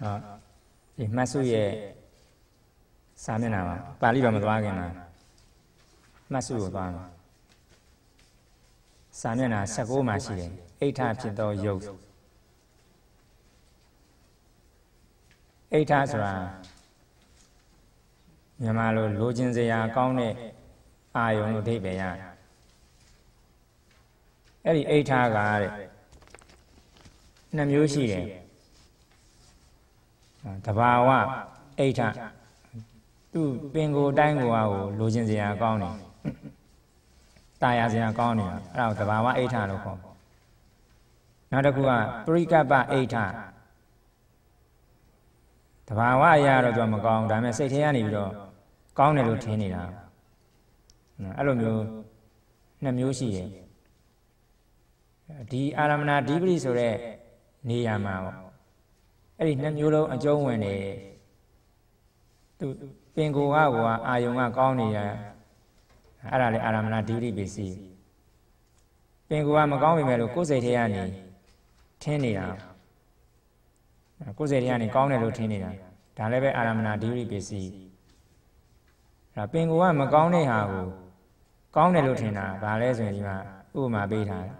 ဟောဒီမှတ်စုရဲ့စာမျက်နှာမှာပါဠိတော်မသွားခင်မှာမှတ်စုကိုသွားမှာစာမျက်နှာ16မှာရှိတယ်အိဋ္ဌဖြစ်သောယုတ်အိဋ္ဌဆိုတာမြန်မာလိုလိုချင်စရာကောင်းတဲ့အာယုံလို့အဓိပ္ပာယ်ရတယ်အဲ့ဒီအိဋ္ဌကတဲ့နှစ်မျိုးရှိတယ် တဘာဝအိဋ္ဌသူပင်ကိုယ်တိုင်းကိုဟာကိုလိုချင်စရာကောင်းတယ်။တာယာစရာကောင်းတယ်အဲ့ဒါကိုတဘာဝအိဋ္ဌလို့ခေါ်တယ်။နောက်တစ်ခုကပရိကပ္ပအိဋ္ဌတဘာဝအရာတော့သူကမကောင်းဒါပေမဲ့စိတ်ထဲကနေပြီးတော့ကောင်းတယ်လို့ထင်နေတာ။အဲ့လိုမျိုးနှစ်မျိုးရှိတယ်။ဒီအာရမဏဓိပတိဆိုတဲ့နေရာမှာပေါ့ အဲ့ဒီနှစ်မျိုးလုံးအကျုံးဝင်နေသူပင်ကိုကကအာယုံကကောင်းနေရအဲ့ဒါလေအာရမဏဓိပတိပစ္စည်းပင်ကိုကမကောင်းပြီမဲ့လို့ကိုယ်စိတ်ထဲကနေထင်းနေတာကိုယ်စိတ်ထဲကနေကောင်းတယ်လို့ထင်နေတာဒါလည်းပဲအာရမဏဓိပတိပစ္စည်းအဲ့ပင်ကိုကမကောင်းတဲ့ဟာကိုကောင်းတယ်လို့ထင်တာဒါလဲဆိုရင်ဒီမှာဥပမာပေးထားတယ်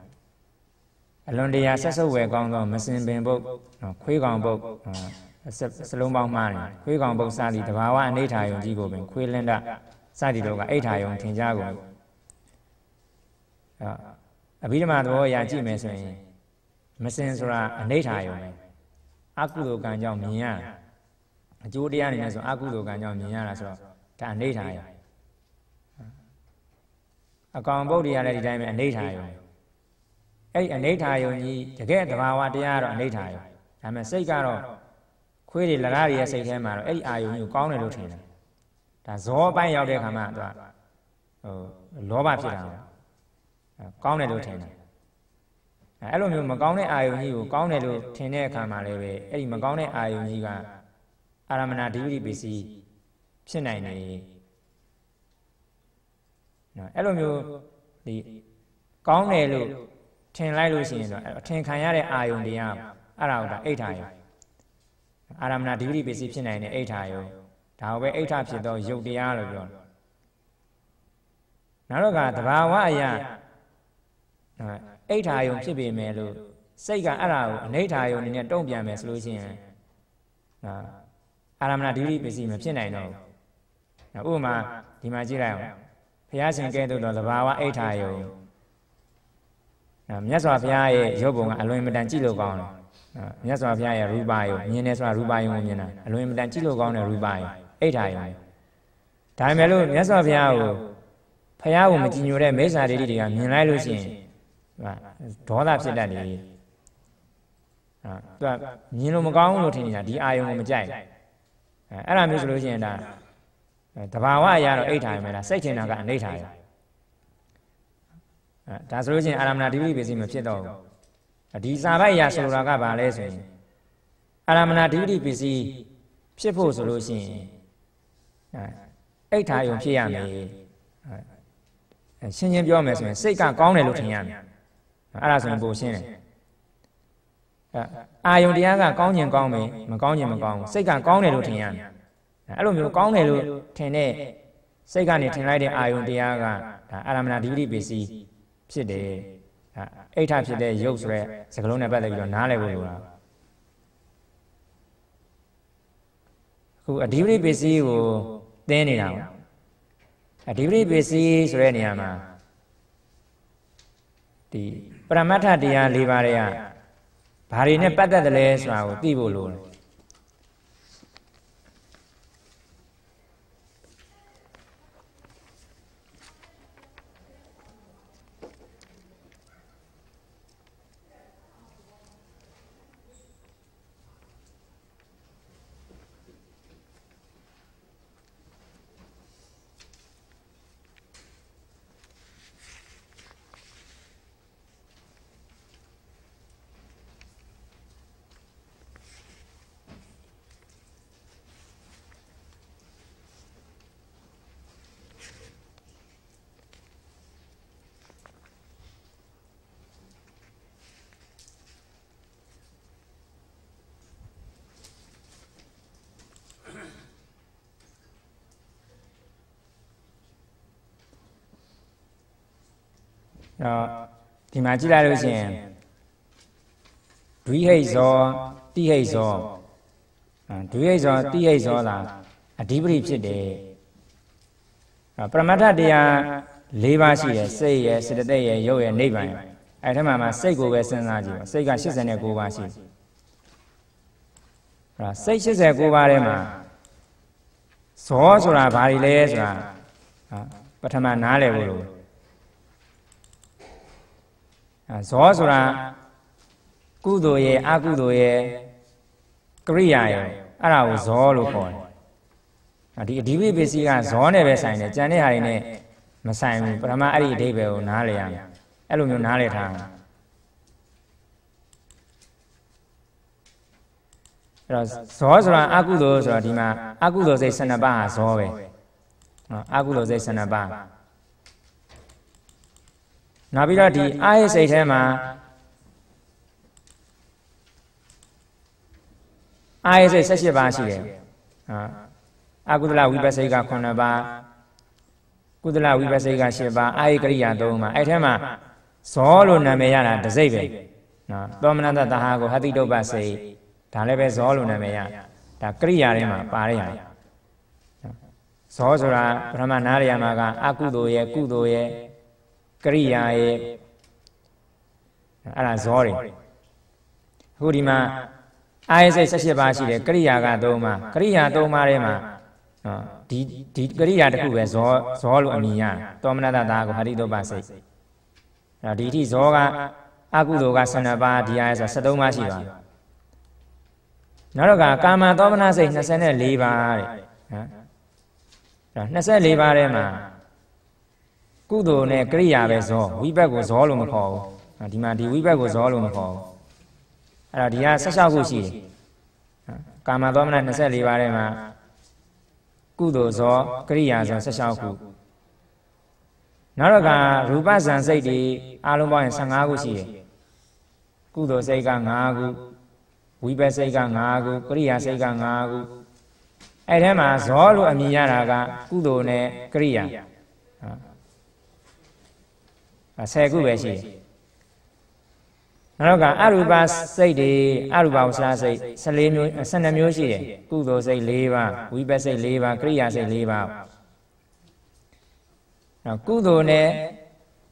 အလွန်တရာဆက်စုပ်ဝယ်ကောင်းသောမစင်ပင်ပုတ်ခွေးကောင်ပုတ်စလုံးပေါင်းမှားတယ်ခွေးကောင်ပုတ်စသည်တဘာဝအနိဋ္ဌာယုံကြီးကိုပင်ခွေးလင်းတစသည်တို့ကအိဋ္ဌာယုံထင်ကြကုန်အဘိဓမ္မာသဘောအရကြည့်မယ်ဆိုရင်မစင်ဆိုတာအနိဋ္ဌာယုံပဲအကုသိုလ်ကံကြောင့်မြင်ရအကျိုးတရားနေနဲ့ဆိုအကုသိုလ်ကံကြောင့်မြင်ရတာဆိုတော့ဒါအနိဋ္ဌာယုံအကောင်ပုတ်တရားလည်းဒီတိုင်းပဲအနိဋ္ဌာယုံ အဲ့ဒီအနိဋ္ဌာယုံကြီးတကယ်တဘာဝတရားကတော့အနိဋ္ဌာယုံဒါပေမဲ့စိတ်ကတော့ခွေးတွေလကားတွေရဲ့စိတ်ထဲမှာတော့အဲ့ဒီအာယုံကြီးကိုကောင်းတယ်လို့ထင်တယ်ဒါဇောပိုင်းရောက်တဲ့ခါမှသူကဟိုလောဘဖြစ်တာကောင်းတယ်လို့ထင်တယ်အဲ့လိုမျိုးမကောင်းတဲ့အာယုံကြီးကိုကောင်းတယ်လို့ထင်တဲ့အခါမှာလည်းပဲအဲ့ဒီမကောင်းတဲ့အာယုံကြီးကအာရမဏဒိဋ္ဌိပစ္စည်းဖြစ်နိုင်တယ်နော်အဲ့လိုမျိုးဒီကောင်းတယ်လို့ ထင်လိုက်လို့ရှိရင်တော့အထင်ခံရတဲ့အာယုန်တရားအဲ့ဒါကိုဒါအိဋ္ဌာယုံအာရမဏဒိဋ္ဌိပစ္စည်းဖြစ်နိုင်တဲ့အိဋ္ဌာယုံဒါကိုပဲအိဋ္ဌဖြစ်သောယုတ်တရားလို့ပြောတယ်နောက်တော့ကတဘာဝအရာအိဋ္ဌာယုံဖြစ်ပေမဲ့လို့စိတ်ကအဲ့ဒါကိုအနိဋ္ဌာယုံအနေနဲ့တုံ့ပြန်မယ်ဆိုလို့ရှိရင်အာရမဏဒိဋ္ဌိပစ္စည်းမဖြစ်နိုင်တော့ဘူးဥပမာဒီမှာကြည့်လိုက်အောင်ဘုရားရှင်ကဲ့သို့သောသဘာဝအိဋ္ဌာယုံ မြတ်စွာဘုရားရဲ့ရုပ်ပုံကအလွန်မတန်ကြည့်လို့ကောင်းတယ်မြတ်စွာဘုရားရဲ့ရူပယုံမြင်နေဆိုတာရူပယုံကိုမြင်တာအလွန်မတန်ကြည့်လို့ကောင်းတဲ့ရူပယုံအိဋ္ဌာယုံဒါပေမဲ့လို့မြတ်စွာဘုရားကိုဘုရားကိုမကြည်ညိုတဲ့မိစ္ဆာဒိဋ္ဌိတွေကမြင်လိုက်လို့ရှိရင်ဒေါသဖြစ်တတ်တယ်ဟာသူကမြင်လို့မကောင်းလို့ထင်နေတာဒီအာယုံကိုမကြိုက်အဲအဲ့ဒါမျိုးဆိုလို့ရှိရင်ဒါတဘာဝအရာတော့အိဋ္ဌာယုံပဲလားစိတ်ထင်တာကအနိဋ္ဌာယုံ ဒါဆိုလို့ချင်းအာရမဏဒိဋ္ဌိပစ္စည်းမဖြစ်တော့ဘူးဒီစာပိုက်ရာဆိုလိုတာကဘာလဲဆိုရင်အာရမဏဒိဋ္ဌိပစ္စည်းဖြစ်ဖို့ဆိုလို့ရှိရင်အိဋ္ဌာယုံဖြစ်ရမယ်ရှင်းရှင်းပြောမယ်ဆိုရင်စိတ်ကကောင်းတယ်လို့ထင်ရမယ်အဲ့ဒါဆိုရင်ပိုရှင်းတယ်အာယုံတရားကကောင်းခြင်းကောင်းမယ်မကောင်းခြင်းမကောင်းဘူးစိတ်ကကောင်းတယ်လို့ထင်ရမယ်အဲ့လိုမျိုးကောင်းတယ်လို့ထင်တဲ့စိတ်ကနေထင်လိုက်တဲ့အာယုံတရားကဒါအာရမဏဒိဋ္ဌိပစ္စည်း ဖြစ်တယ်အိဋ္ဌဖြစ်တဲ့ရုပ်ဆိုတဲ့စကားလုံးနဲ့ပတ်သက်ပြီးတော့နားလည်ဖို့လိုတာအခုအဓိပတိပစ္စည်းကိုသင်နေတာပေါ့အဓိပတိပစ္စည်းဆိုတဲ့နေရာမှာဒီပရမတ္ထတရား၄ပါးတွေကဘာတွေနဲ့ပတ်သက်တယ်လဲဆိုတာကိုသိဖို့လိုတယ် မှာကြည့်လိုက်လို့ရှိရင်ဒွိဟိတ်ဇောတိဟိတ်ဇောဒွိဟိတ်ဇောတိဟိတ်ဇောသာအဓိပတိဖြစ်တယ်ပရမတ္ထတရား၄ပါးရှိတယ်စိတ်ရဲ့စေတသိက်ရဲ့ရုပ်ရဲ့နိဗ္ဗာန်ရဲ့အဲထဲမှာမှာစိတ်ကိုပဲစဉ်းစားကြည့်ပါစိတ်က89ပါးရှိတယ်အဲစိတ်89ပါးထဲမှာဇောဆိုတာဘာတွေလဲဆိုတာပထမနားလည်ဖို့လို့အဲ ဇောဆိုတာကုသိုလ်ရဲ့အကုသိုလ်ရဲ့ကရိယာရဲ့အဲ့ဒါကိုဇောလို့ခေါ်တယ်ဒီအဓိပ္ပာယ်ပစ္စည်းကဇောနဲ့ပဲဆိုင်တယ်ကြံတဲ့ဟာတွေနဲ့မဆိုင်ဘူးပထမအဲ့ဒီအဓိပ္ပာယ်ကိုနားလည်ရမယ်အဲ့လိုမျိုးနားလည်ထားမယ်အဲ့တော့ဇောဆိုတာအကုသိုလ်ဆိုတာဒီမှာအကုသိုလ်စိတ်12ပါးဟာဇောပဲနော်အကုသိုလ်စိတ်12ပါး နောက်ပြီးတော့ဒီအာယစိတ်ထဲမှာအာယစိတ်18ပါးရှိတယ်ဟာအကုသလဝိပဿိက9ပါးကုသလဝိပဿိက10ပါးအာယကရိယာ3ပါးအဲ့ထဲမှာဇောလို့နာမည်ရတာတစ်စိတ်ပဲနော်သောမနတတဟာကိုဟတိတုပ္ပစိတ်ဒါလည်းပဲဇောလို့နာမည်ရဒါကရိယာထဲမှာပါရရတယ်ဇောဆိုတာပထမနားရရမှာကအကုသိုလ်ရဲ့ကုသိုလ်ရဲ့ ကရိယာရဲ့အဲ့ဒါဇောတွေအခုဒီမှာအာယစိတ်18ပါးရှိတယ်ကရိယာက3ပါးကရိယာ3ပါးထဲမှာနော်ဒီဒီကရိယာတစ်ခုပဲဇောဇောလို့အမည်ရတောမနတတာကိုဟရိတုပ္ပစိတ်အဲ့ဒီအထိဇောကအကုသိုလ်က12ပါးဒီအာယဆို73ပါးရှိသွားနောက်တော့ကကာမသောမနစိတ်24ပါးတဲ့ဟမ်24ပါးထဲမှာ ကုသိုလ်နဲ့ကရိယာပဲဇောဝိဘက်ကိုဇောလို့မခေါ်ဘူးဒီမှာဒီဝိဘက်ကိုဇောလို့မခေါ်ဘူးအဲ့တော့ဒီက16ခုရှိတယ်ကာမသောမန24ပါးထဲမှာကုသိုလ်ဇောကရိယာဇော16ခုနောက်တော့ကရူပဇံစိတ်တွေအလုံးပေါင်းရင်15ခုရှိတယ်ကုသိုလ်စိတ်က5ခုဝိပဿစိတ်က5ခုကရိယာစိတ်က5ခုအဲ့ထဲမှာဇောလို့အမည်ရတာကကုသိုလ်နဲ့ကရိယာ 10ခုပဲရှိတယ်နောက်ကအရူပစိတ်တွေအရူပဝဆရာစိတ်14မျိုး12မျိုးရှိတယ်ကုသိုလ်စိတ်4ပါးဝိပဿစိတ်4ပါးကရိယာစိတ်4ပါးနောက်ကုသိုလ်နဲ့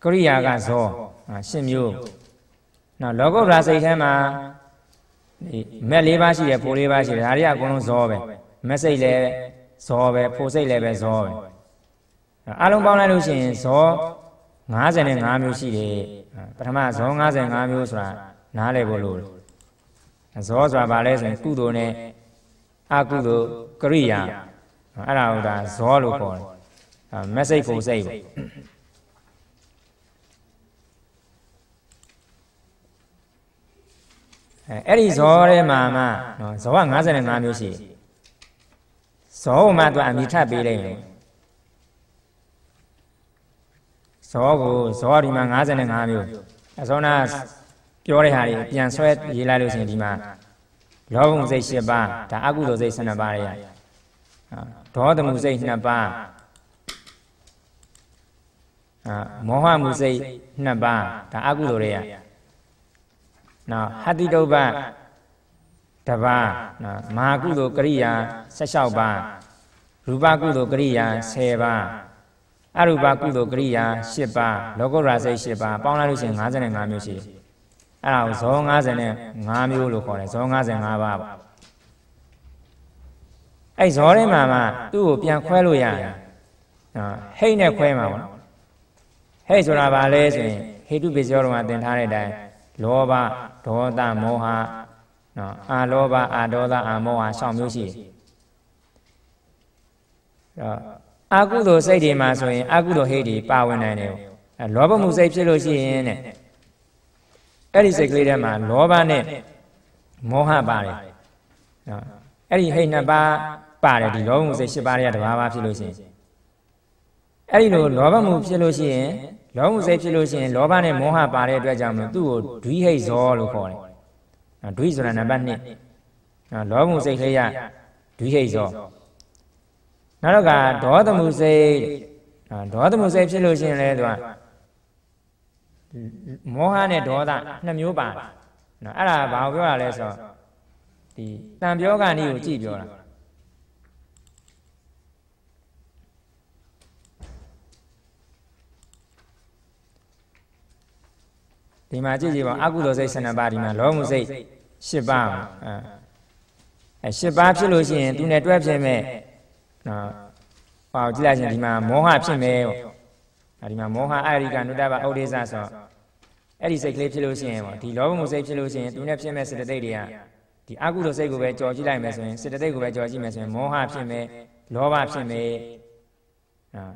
ကရိယာကဇော10မျိုးနောက်လောကုတ္တရာစိတ်ထဲမှာဒီမက်၄ပါးရှိတယ်ဖို၄ပါးရှိတယ်ဒါတွေကအကုန်လုံးဇောပဲမက်စိတ်လည်းဇောပဲဖိုစိတ်လည်းပဲဇောပဲအလုံးပေါင်းလိုက်လို့ရှိရင်ဇော 55မျိုးရှိတယ်ပထမဇော55မျိုးဆိုတာနားလည်ဖို့လို့ဇောဆိုတာဘာလဲဆိုရင်ကုသိုလ်နဲ့အကုသိုလ်ကရိယာအဲ့ဒါကိုဒါဇောလို့ခေါ်တယ်မက်စိတ်ပုံစိတ်ပေါ့အဲအဲ့ဒီဇောထဲမှာမှနော်ဇောက55မျိုးရှိတယ်ဇောမှသူအမိထပ်ပေးလိုက်မယ် ဇောကိုဇောဒီမှာ55မျိုးအစောနာပြောတဲ့ဟာတွေပြန်ဆွဲရေးလိုက်လို့ရှိရင်ဒီမှာလောဘမှုစိတ်7ပါးဒါအကုသိုလ်စိတ်12ပါးရဲ့ဒေါသမှုစိတ်2ပါးအာမောဟမှုစိတ်2ပါးဒါအကုသိုလ်တွေရနော်ဟတိတုပ္ပတပါးနော်မဟာကုသိုလ်ကရိယာ16ပါးရူပကုသိုလ်ကရိယာ10ပါး အရူပကုသိုလ်ကရိယာ၈ပါးလောကုတ္တရာစိတ်၈ပါးပေါင်းလိုက်လို့ရှိရင်55မျိုးရှိတယ်အဲ့ဒါကိုဇော55မျိုးလို့ခေါ်တယ်ဇော55ပါးပေါ့အဲ့ဇောထဲမှာမှသူ့ကိုပြန်ခွဲလို့ရတယ်နော်ဟိတ်နဲ့ခွဲမှာပေါ့နော်ဟိတ်ဆိုတာဘာလဲဆိုရင်ဟေတုပိစယောတော်မှာသင်ထားတဲ့အတိုင်းလောဘဒေါသမောဟနော်အာလောဘအာဒေါသအာမောဟ၆မျိုးရှိတယ်အဲ့တော့ အာကုသိုလ်စိတ်တွေမှာဆိုရင်အာကုသိုလ်ဟိတ်တွေပါဝင်နိုင်တယ်အဲလောဘမှုစိတ်ဖြစ်လို့ရှိရင်တဲ့အဲ့ဒီစိတ်ကလေးထဲမှာလောဘနဲ့မောဟပါတယ်နော်အဲ့ဒီဟိတ်နှစ်ပါးပါတယ်ဒီလောဘမှုစိတ်၈ပါးတွေကတစ်ပါးပါဖြစ်လို့ရှိရင်အဲ့ဒီလိုလောဘမှုဖြစ်လို့ရှိရင်လောဘမှုစိတ်ဖြစ်လို့ရှိရင်လောဘနဲ့မောဟပါတဲ့အတွက်ကြောင့်မလို့သူ့ကိုဒွိဟိတ်ဇောလို့ခေါ်တယ်ဒွိဆိုတာနံပါတ်1နော်လောဘမှုစိတ်လေးရဒွိဟိတ်ဇော နောက်တော့ကဒေါသမှုစိတ်ဒေါသမှုစိတ်ဖြစ်လို့ရှိရင်လည်းသူကမောဟနဲ့ဒေါသနှစ်မျိုးပါနော်အဲ့ဒါဘာကိုပြောရလဲဆိုတော့ဒီတန်ပြောကနည်းကိုကြည့်ပြောတာဒီမှာကြည့်ကြည့်ပါအကုသိုလ်စိတ်12ပါးဒီမှာလောမှုစိတ်10ပါးအဲအဲ10ပါးဖြစ်လို့ရှိရင်သူနဲ့တွဲဖြစ်မဲ့ နော်ဟောကြည့်လိုက်ရင်ဒီမှာမောဟဖြစ်မယ်ပေါ့ဒီမှာမောဟအာရိကနုတ္တပဩဒေသဆိုအဲ့ဒီစိတ်ကလေးဖြစ်လို့ရှိရင်ပေါ့ဒီလောဘမှုစိတ်ဖြစ်လို့ရှိရင်သူနဲ့ဖြစ်မဲ့စေတသိက်တွေကဒီအကုသိုလ်စိတ်ကိုပဲကြော်ကြည့်လိုက်မယ်ဆိုရင်စေတသိက်ကိုပဲကြော်ကြည့်မယ်ဆိုရင်မောဟဖြစ်မယ်လောဘဖြစ်မယ်နော်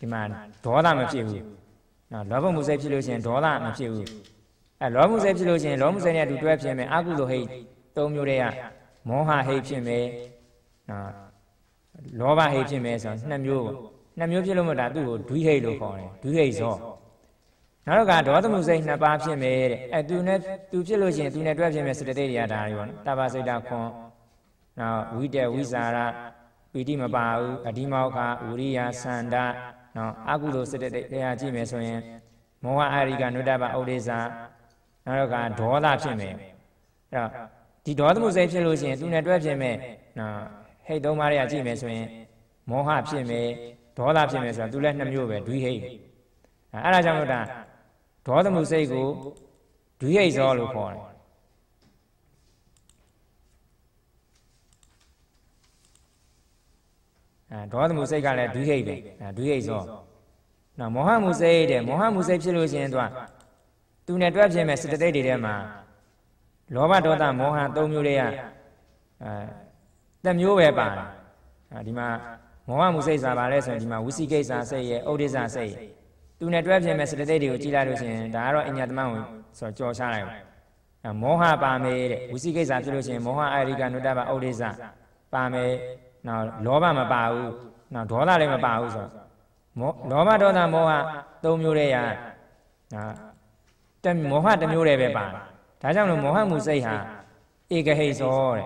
ဒီမှာဒေါသမဖြစ်ဘူးနော်လောဘမှုစိတ်ဖြစ်လို့ရှိရင်ဒေါသမဖြစ်ဘူးအဲလောမှုစိတ်ဖြစ်လို့ရှိရင်လောမှုစိတ်နဲ့အတူတွဲဖြစ်မယ်အကုသိုလ်ဟိတ်သုံးမျိုးတည်းကမောဟဟိတ်ဖြစ်မယ်နော် လောဘဟိတ်ဖြစ်မယ်ဆိုတော့နှစ်မျိုးပေါ့နှစ်မျိုးဖြစ်လို့မဟုတ်တာသူ့ကိုဒွိဟိတ်လို့ခေါ်တယ်ဒွိဟိတ်ဇောနောက်တော့ကဒေါသမှုစိတ်နှစ်ပါးဖြစ်မယ်တဲ့အဲသူနဲ့သူဖြစ်လို့ရှိရင်သူနဲ့တွဲဖြစ်မယ်စေတသိက်တွေကဒါတွေပေါ့နော်တပါစိတ်တခွန်နောက်ဝိတ္တဝိဇာရပီတိမပါဘူးအဒီမောခဝရိယသန္တာနော်အကုသိုလ်စေတသိက်တရားကြည့်မယ်ဆိုရင်မောဟအာရိကနုတ္တပဩဒေဇာနောက်တော့ကဒေါသဖြစ်မယ်အဲ့တော့ဒီဒေါသမှုစိတ်ဖြစ်လို့ရှိရင်သူနဲ့တွဲဖြစ်မယ်နော် ဟိတ်သုံးပါးတွေကကြည့်မယ်ဆိုရင်မောဟဖြစ်မယ်ဒေါသဖြစ်မယ်ဆိုတာသူလည်းနှစ်မျိုးပဲဒွိဟိတ်အဲ့ဒါကြောင့်လို့ဒါဒေါသမှုစိတ်ကိုဒွိဟိတ်ဇောလို့ခေါ်တယ်အဲဒေါသမှုစိတ်ကလည်းဒွိဟိတ်ပဲအဲဒွိဟိတ်ဇောနော်မောဟမှုစိတ်တဲ့မောဟမှုစိတ်ဖြစ်လို့ရှိရင်သူကသူနဲ့တွဲဖြစ်မဲ့စတသိက်တွေထဲမှာလောဘဒေါသမောဟသုံးမျိုးတွေကအဲ တစ်မျိုးပဲပါတယ်ဒီမှာမောဟမှုစိတ်စာပါလဲဆိုရင်ဒီမှာဝိသိကိစ္စစိတ်ရဲ့ဩဒိစ္စစိတ်ရဲ့သူနဲ့တွဲဖြစ်မဲ့စတသိက်တွေကိုကြည့်လိုက်လို့ရှိရင်ဒါကတော့အညာတမန်ကိုဆိုကြော်ရှားလိုက်ပါမောဟပါမယ်တဲ့ဝိသိကိစ္စဖြစ်လို့ရှိရင်မောဟအာရိကနုတ္တပဩဒိစ္စပါမယ်နောက်လောဘမပါဘူးနောက်ဒေါသလည်းမပါဘူးဆိုတော့မောလောဘဒေါသမောဟသုံးမျိုးတည်းရတမောဟတစ်မျိုးတည်းပဲပါတယ်ဒါကြောင့်လို့မောဟမှုစိတ်ဟာဧကဟိသောတဲ့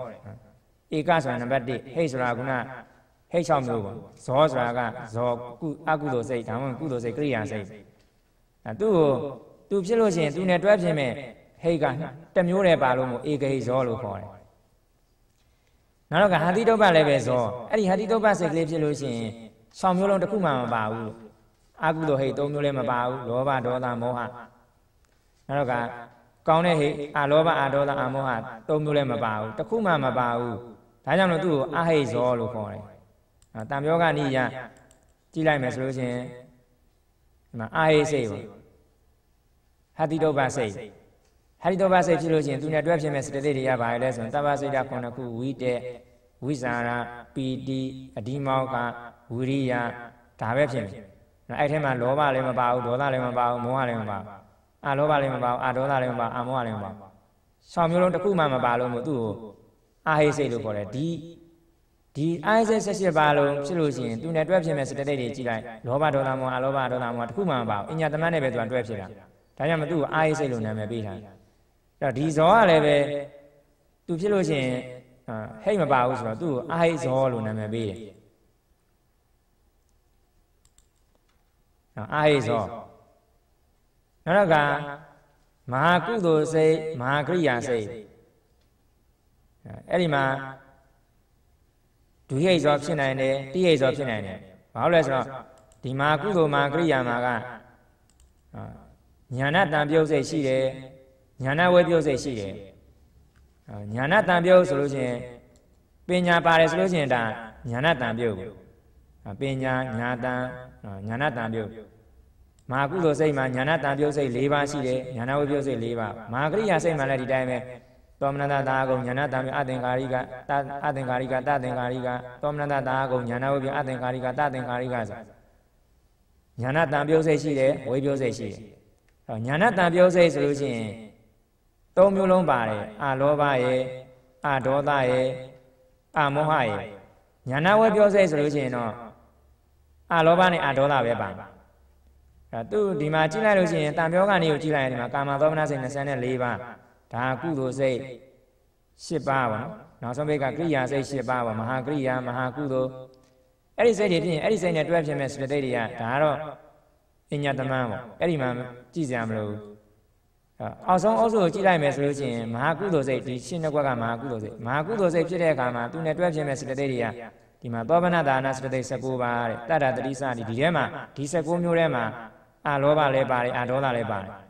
ဧကဆိုတာနံပါတ်1ဟိဆိုတာကဟိတ်6မျိုးပေါ့ဇောဆိုတာကဇောကုအကုသိုလ်စိတ်ဒါမှမဟုတ်ကုသိုလ်စိတ်ကရိယာစိတ်အဲသူ့ကိုသူဖြစ်လို့ရှိရင်သူနဲ့တွဲဖြစ်မဲ့ဟိတ်ကတစ်မျိုးတည်းပါလို့မို့ဧကဟိဇောလို့ခေါ်တယ်နောက်တော့ကဟာတိတုပ္ပလည်းပဲဇောအဲ့ဒီဟာတိတုပ္ပစိတ်ကလေးဖြစ်လို့ရှိရင်6မျိုးလုံးတစ်ခုမှမပါဘူးအကုသိုလ်ဟိတ်3မျိုးလည်းမပါဘူးလောဘဒေါသမောဟနောက်တော့ကကောင်းတဲ့ဟိအာလောဘအာဒေါသအာမောဟသုံးမျိုးလည်းမပါဘူးတစ်ခုမှမပါဘူး ဒါကြောင့်လို့သူ့ကိုအဟိဇောလို့ခေါ်တယ်အဲတံပြောကနိယကြည့်လိုက်မယ်ဆိုလို့ချင်းဒီမှာအာဟိစိတ်ပေါ့ဟာတိတောပစိတ်ဟာတိတောပစိတ်ဖြစ်လို့ချင်းသူနဲ့တွဲဖြစ်မဲ့စတတိတွေရပါလေဆိုရင်တပ္ပစိတ်ဓာခုနှစ်ခုဝိတက်ဝိဇာရပီတိအဒီမောကဝိရိယဒါပဲဖြစ်မယ်အဲ့ထဲမှာလောဘလည်းမပါဘူးဒေါသလည်းမပါဘူးမောဟလည်းမပါဘူးအာလောဘလည်းမပါဘူးအာဒေါသလည်းမပါအာမောဟလည်းမပါဘူးဆောင်းမျိုးလုံးတစ်ခုမှမပါလို့မို့သူ့ကို အာဟိစိတ်လို့ခေါ်တယ်ဒီဒီအာဟိစိတ်၁၈ပါလုံးဖြစ်လို့ရှိရင်သူနဲ့တွဲဖြစ်မဲ့စတတိတ်တွေကြည့်လိုက်လောဘဒေါသမောဟအာလောဘဒေါသမောဟတစ်ခုမှမပါဘူးအညာသမတ်နဲ့ပဲသူကတွဲဖြစ်တာဒါကြောင့်မသူ့ကိုအာဟိစိတ်လို့နာမည်ပေးထားတယ်အဲ့တော့ဒီဇောကလည်းပဲသူဖြစ်လို့ရှိရင်ဟိတ်မပါဘူးဆိုတော့သူ့ကိုအာဟိဇောလို့နာမည်ပေးတယ်အာဟိဇောနောက်တော့ကမဟာကုသိုလ်စိတ်မဟာကရိယာစိတ် အဲ့ဒီမှာဒုဟိတ်ဇောဖြစ်နိုင်တယ်တိဟိတ်ဇောဖြစ်နိုင်တယ်ဘာလို့လဲဆိုတော့ဒီမှာကုသိုလ်မှာကရိယာမှာကညာဏတံပြုတ်စိတ်ရှိတယ်ညာဏဝဲပြုတ်စိတ်ရှိတယ်ညာဏတံပြုတ်ဆိုလို့ရှိရင်ပညာပါတယ်ဆိုလို့ရှိရင်ဒါညာဏတံပြုတ်ပညာညာတံညာဏတံပြုတ်မဟာကုသိုလ်စိတ်မှာညာဏတံပြုတ်စိတ်၄ပါးရှိတယ်ညာဏဝိပြုတ်စိတ်၄ပါးမဟာကရိယာစိတ်မှာလည်းဒီတိုင်းပဲ သောမနတသာကုံညာဏတံပြုတ်အသင်္ကာရိကတအသင်္ကာရိကတသင်္ကာရိကသောမနတသာကုံညာဏဝိပြုတ်အသင်္ကာရိကတသင်္ကာရိကဆိုညာဏတံပြုတ်စိတ်ရှိတယ်ဝိပြုတ်စိတ်ရှိတယ်ဟောညာဏတံပြုတ်စိတ်ဆိုလို့ရှိရင်သုံးမျိုးလုံးပါတယ်အာလောဘရဲ့အာဒေါသရဲ့အာမောဟရဲ့ညာဏဝိပြုတ်စိတ်ဆိုလို့ရှိရင်တော့အာလောဘနဲ့အာဒေါသပဲပါအဲသူဒီမှာကြည့်လိုက်လို့ရှိရင်တံပြောကနေကိုကြည့်လိုက်ရင်ဒီမှာကာမသောမနစိတ်24ပါး ဒါကုသိုလ်စိတ်10ပါးပါနော်နောက်ဆုံးဘက်ကကရိယာစိတ်10ပါးပါမဟာကရိယာမဟာကုသိုလ်အဲ့ဒီစိတ်တွေဖြစ်ရင်အဲ့ဒီစိတ်နဲ့တွဲဖြစ်မဲ့စတတိတွေကဒါကတော့အညတမန်ပေါ့အဲ့ဒီမှာကြည့်စရာမလိုဘူးအောက်ဆုံးအုပ်စုကိုကြည့်လိုက်မယ်ဆိုလို့ရှိရင်မဟာကုသိုလ်စိတ်ဒီရှင်းနှစ်ကွက်ကမဟာကုသိုလ်စိတ်မဟာကုသိုလ်စိတ်ဖြစ်တဲ့အခါမှာသူနဲ့တွဲဖြစ်မဲ့စေတသိက်တွေကဒီမှာသောဗနဒါနာစေတသိက်19ပါးတဲ့တတ္တတတိစဒီဒီထဲမှာဒီ19မျိုးထဲမှာအာလောဘလည်းပါတယ်အာဒေါသလည်းပါတယ်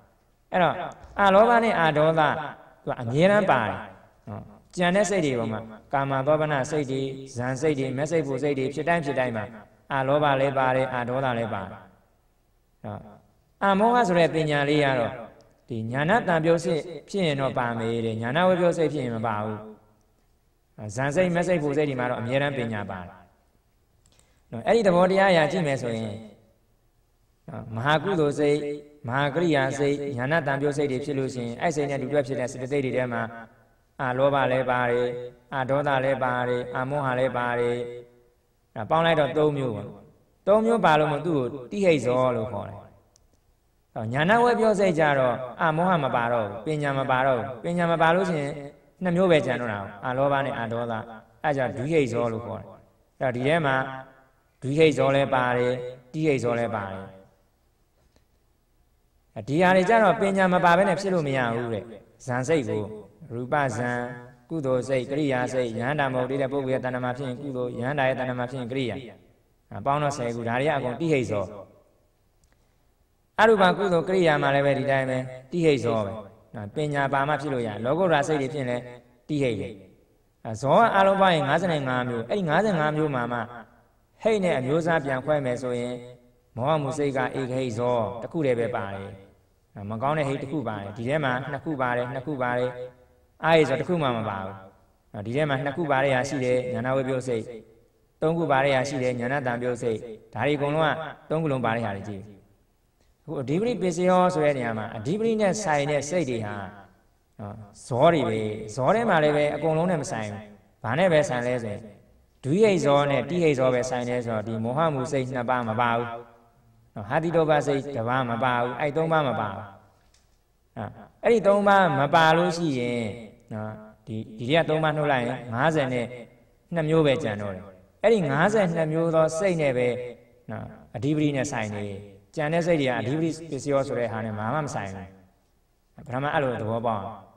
အဲ့တော့အာလောဘနဲ့အာဒေါသသူကအငြင်းရန်ပါတယ်ဟုတ်ကြံတဲ့စိတ်တွေပေါ်မှာကာမသောဗနစိတ်တွေဇန်စိတ်တွေမက်စိတ်ဖို့စိတ်တွေဖြစ်တိုင်းဖြစ်တိုင်းမှာအာလောဘလည်းပါတယ်အာဒေါသလည်းပါတယ်ဟုတ်အာမောဟဆိုတဲ့ပညာလေးကတော့ဒီညာနာတံပြုတ်စိတ်ဖြစ်ရင်တော့ပါမေးတယ်ညာနာဝေပြုတ်စိတ်ဖြစ်ရင်မပါဘူးဇန်စိတ်မက်စိတ်ဖို့စိတ်ဒီမှာတော့အမြဲတမ်းပညာပါတယ်နော်အဲ့ဒီသဘောတရားရာကြည့်မယ်ဆိုရင် မဟာကုသိုလ်စိတ်မဟာကရိယာစိတ်ညာနာတံပြုတ်စိတ်တွေဖြစ်လို့ရှိရင်အဲ့စိတ်နဲ့တူတွဲဖြစ်တဲ့စိတ်တွေထဲမှာအာလောဘလည်းပါတယ်အာဒေါသလည်းပါတယ်အာမောဟလည်းပါတယ်အဲပေါင်းလိုက်တော့၃မျိုးပေါ့၃မျိုးပါလို့မသူ့ကိုတိဟိတ်ဇောလို့ခေါ်တယ်ညာနာဝဲပြောစိတ်ကြတော့အာမောဟမပါတော့ဘူးပညာမပါတော့ဘူးပညာမပါလို့ရှိရင်နှစ်မျိုးပဲကြံတော့တာအာလောဘနဲ့အာဒေါသအဲကြောင့်ဒွိဟိတ်ဇောလို့ခေါ်တယ်အဲတော့ဒီထဲမှာဒွိဟိတ်ဇောလည်းပါတယ်တိဟိတ်ဇောလည်းပါတယ် ဒီဟာတွေကြတော့ပညာမပါဘဲနဲ့ဖြစ်လို့မရဘူးတဲ့ဇန်စိတ်ကိုရူပဇံကုသိုလ်စိတ်ကရိယာစိတ်ယန္တာမဟုတ်တဲ့ပုဂ္ဂိုလ်ရဲ့တဏ္ဍမှာဖြစ်ရင်ကုသိုလ်ယန္တာရဲ့တဏ္ဍမှာဖြစ်ရင်ကရိယာအပေါင်းတော့10ခုဒါတွေကအကုန်တိဟိတ်ဇောအရူပကုသိုလ်ကရိယာမှာလည်းပဲဒီတိုင်းပဲတိဟိတ်ဇောပဲပညာပါမှဖြစ်လို့ရလောကုတ္တရာစိတ်တွေဖြစ်ရင်လည်းတိဟိတ်လေဇောအလုံးပိုင်း55မျိုးအဲ့ဒီ55မျိုးမှာမှဟိတ်နဲ့အမျိုးစားပြန်ခွဲမယ်ဆိုရင်မောဟမှုစိတ်ကဧကဟိတ်ဇောတခုတည်းပဲပါတယ် မကောင်းတဲ့ဟိတ်တစ်ခုပါတယ်ဒီထဲမှာနှစ်ခုပါတယ်နှစ်ခုပါတယ်အားရဆိုတစ်ခုမှမပါဘူးဒီထဲမှာနှစ်ခုပါတယ်ဟာရှိတယ်ညာနာဝေပြုတ်စိတ်သုံးခုပါတယ်ဟာရှိတယ်ညာနာတံပြုတ်စိတ်ဒါတွေအကုန်လုံးကသုံးခုလုံးပါတယ်ဟာတွေကြည့်အခုအဓိပတိပစ္စယောဆိုတဲ့နေရာမှာအဓိပတိနဲ့ဆိုင်တဲ့စိတ်တွေဟာဇောတွေပဲဇောထဲမှာလည်းပဲအကုန်လုံးနဲ့မဆိုင်ဘူးဘာနဲ့ပဲဆိုင်လဲဆိုရင်ဒွိဟိတ်ဇောနဲ့တိဟိတ်ဇောပဲဆိုင်တယ်ဆိုတော့ဒီမောဟမှုစိတ်နှစ်ပါးမပါဘူး ဟာတိတောပစိတ်တစ်ပါးမပါဘူးအဲ့သုံးပါးမပါဘူးအဲ့ဒီသုံးပါးမပါလို့ရှိရင်နော်ဒီဒီတွေကသုံးပါးနှုတ်လိုက်ရင်50နဲ့2မျိုးပဲကျန်တော့တယ်အဲ့ဒီ52မျိုးသောစိတ်နဲ့ပဲနော်အဓိပတိနဲ့ဆိုင်နေကျန်တဲ့စိတ်တွေကအဓိပတိပစ္စယောဆိုတဲ့ဟာနဲ့ဘာမှမဆိုင်ဘူးဗြဟ္မာအဲ့လိုသဘောပေါက်အောင်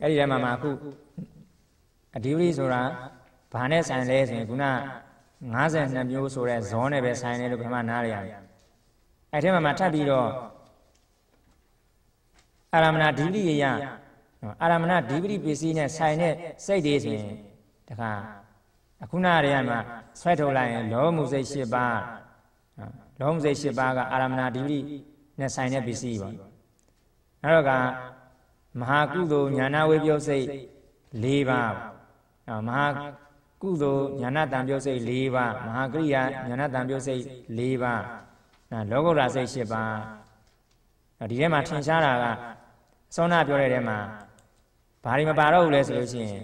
အဲ့ဒီထဲမှာမှအခုအဓိပတိဆိုတာဘာနဲ့ဆိုင်လဲဆိုရင်ခုန52မျိုးဆိုတဲ့ဇောနဲ့ပဲဆိုင်တယ်လို့ပထမနားရရတယ်အဲ့ထဲမှာမှထပ်ပြီးတော့အာရမဏဓိပတိရအာရမဏဓိပတိပစ္စည်းနဲ့ဆိုင်တဲ့စိတ်တွေဆိုရင်တခါအခုနရေမှာဆွဲထုတ်လိုက်ရင်လောမှုစိတ်၈ပါးလောမှုစိတ်၈ပါးကအာရမဏဓိပတိနဲ့ဆိုင်တဲ့ပစ္စည်းပေါ့အဲ့တော့က မဟာကုသိုလ်ညာနာဝေပြုတ်စိတ်၄ပါးမဟာကုသိုလ်ညာနာတံပြုတ်စိတ်၄ပါးမဟာကရိယာညာနာတံပြုတ်စိတ်၄ပါးလောကုတ္တရာစိတ်၈ပါးဒီထဲမှာထင်ရှားတာကစောနာပြောတဲ့ထဲမှာဘာတွေမပါတော့ဘူးလဲဆိုလို့ရှိရင်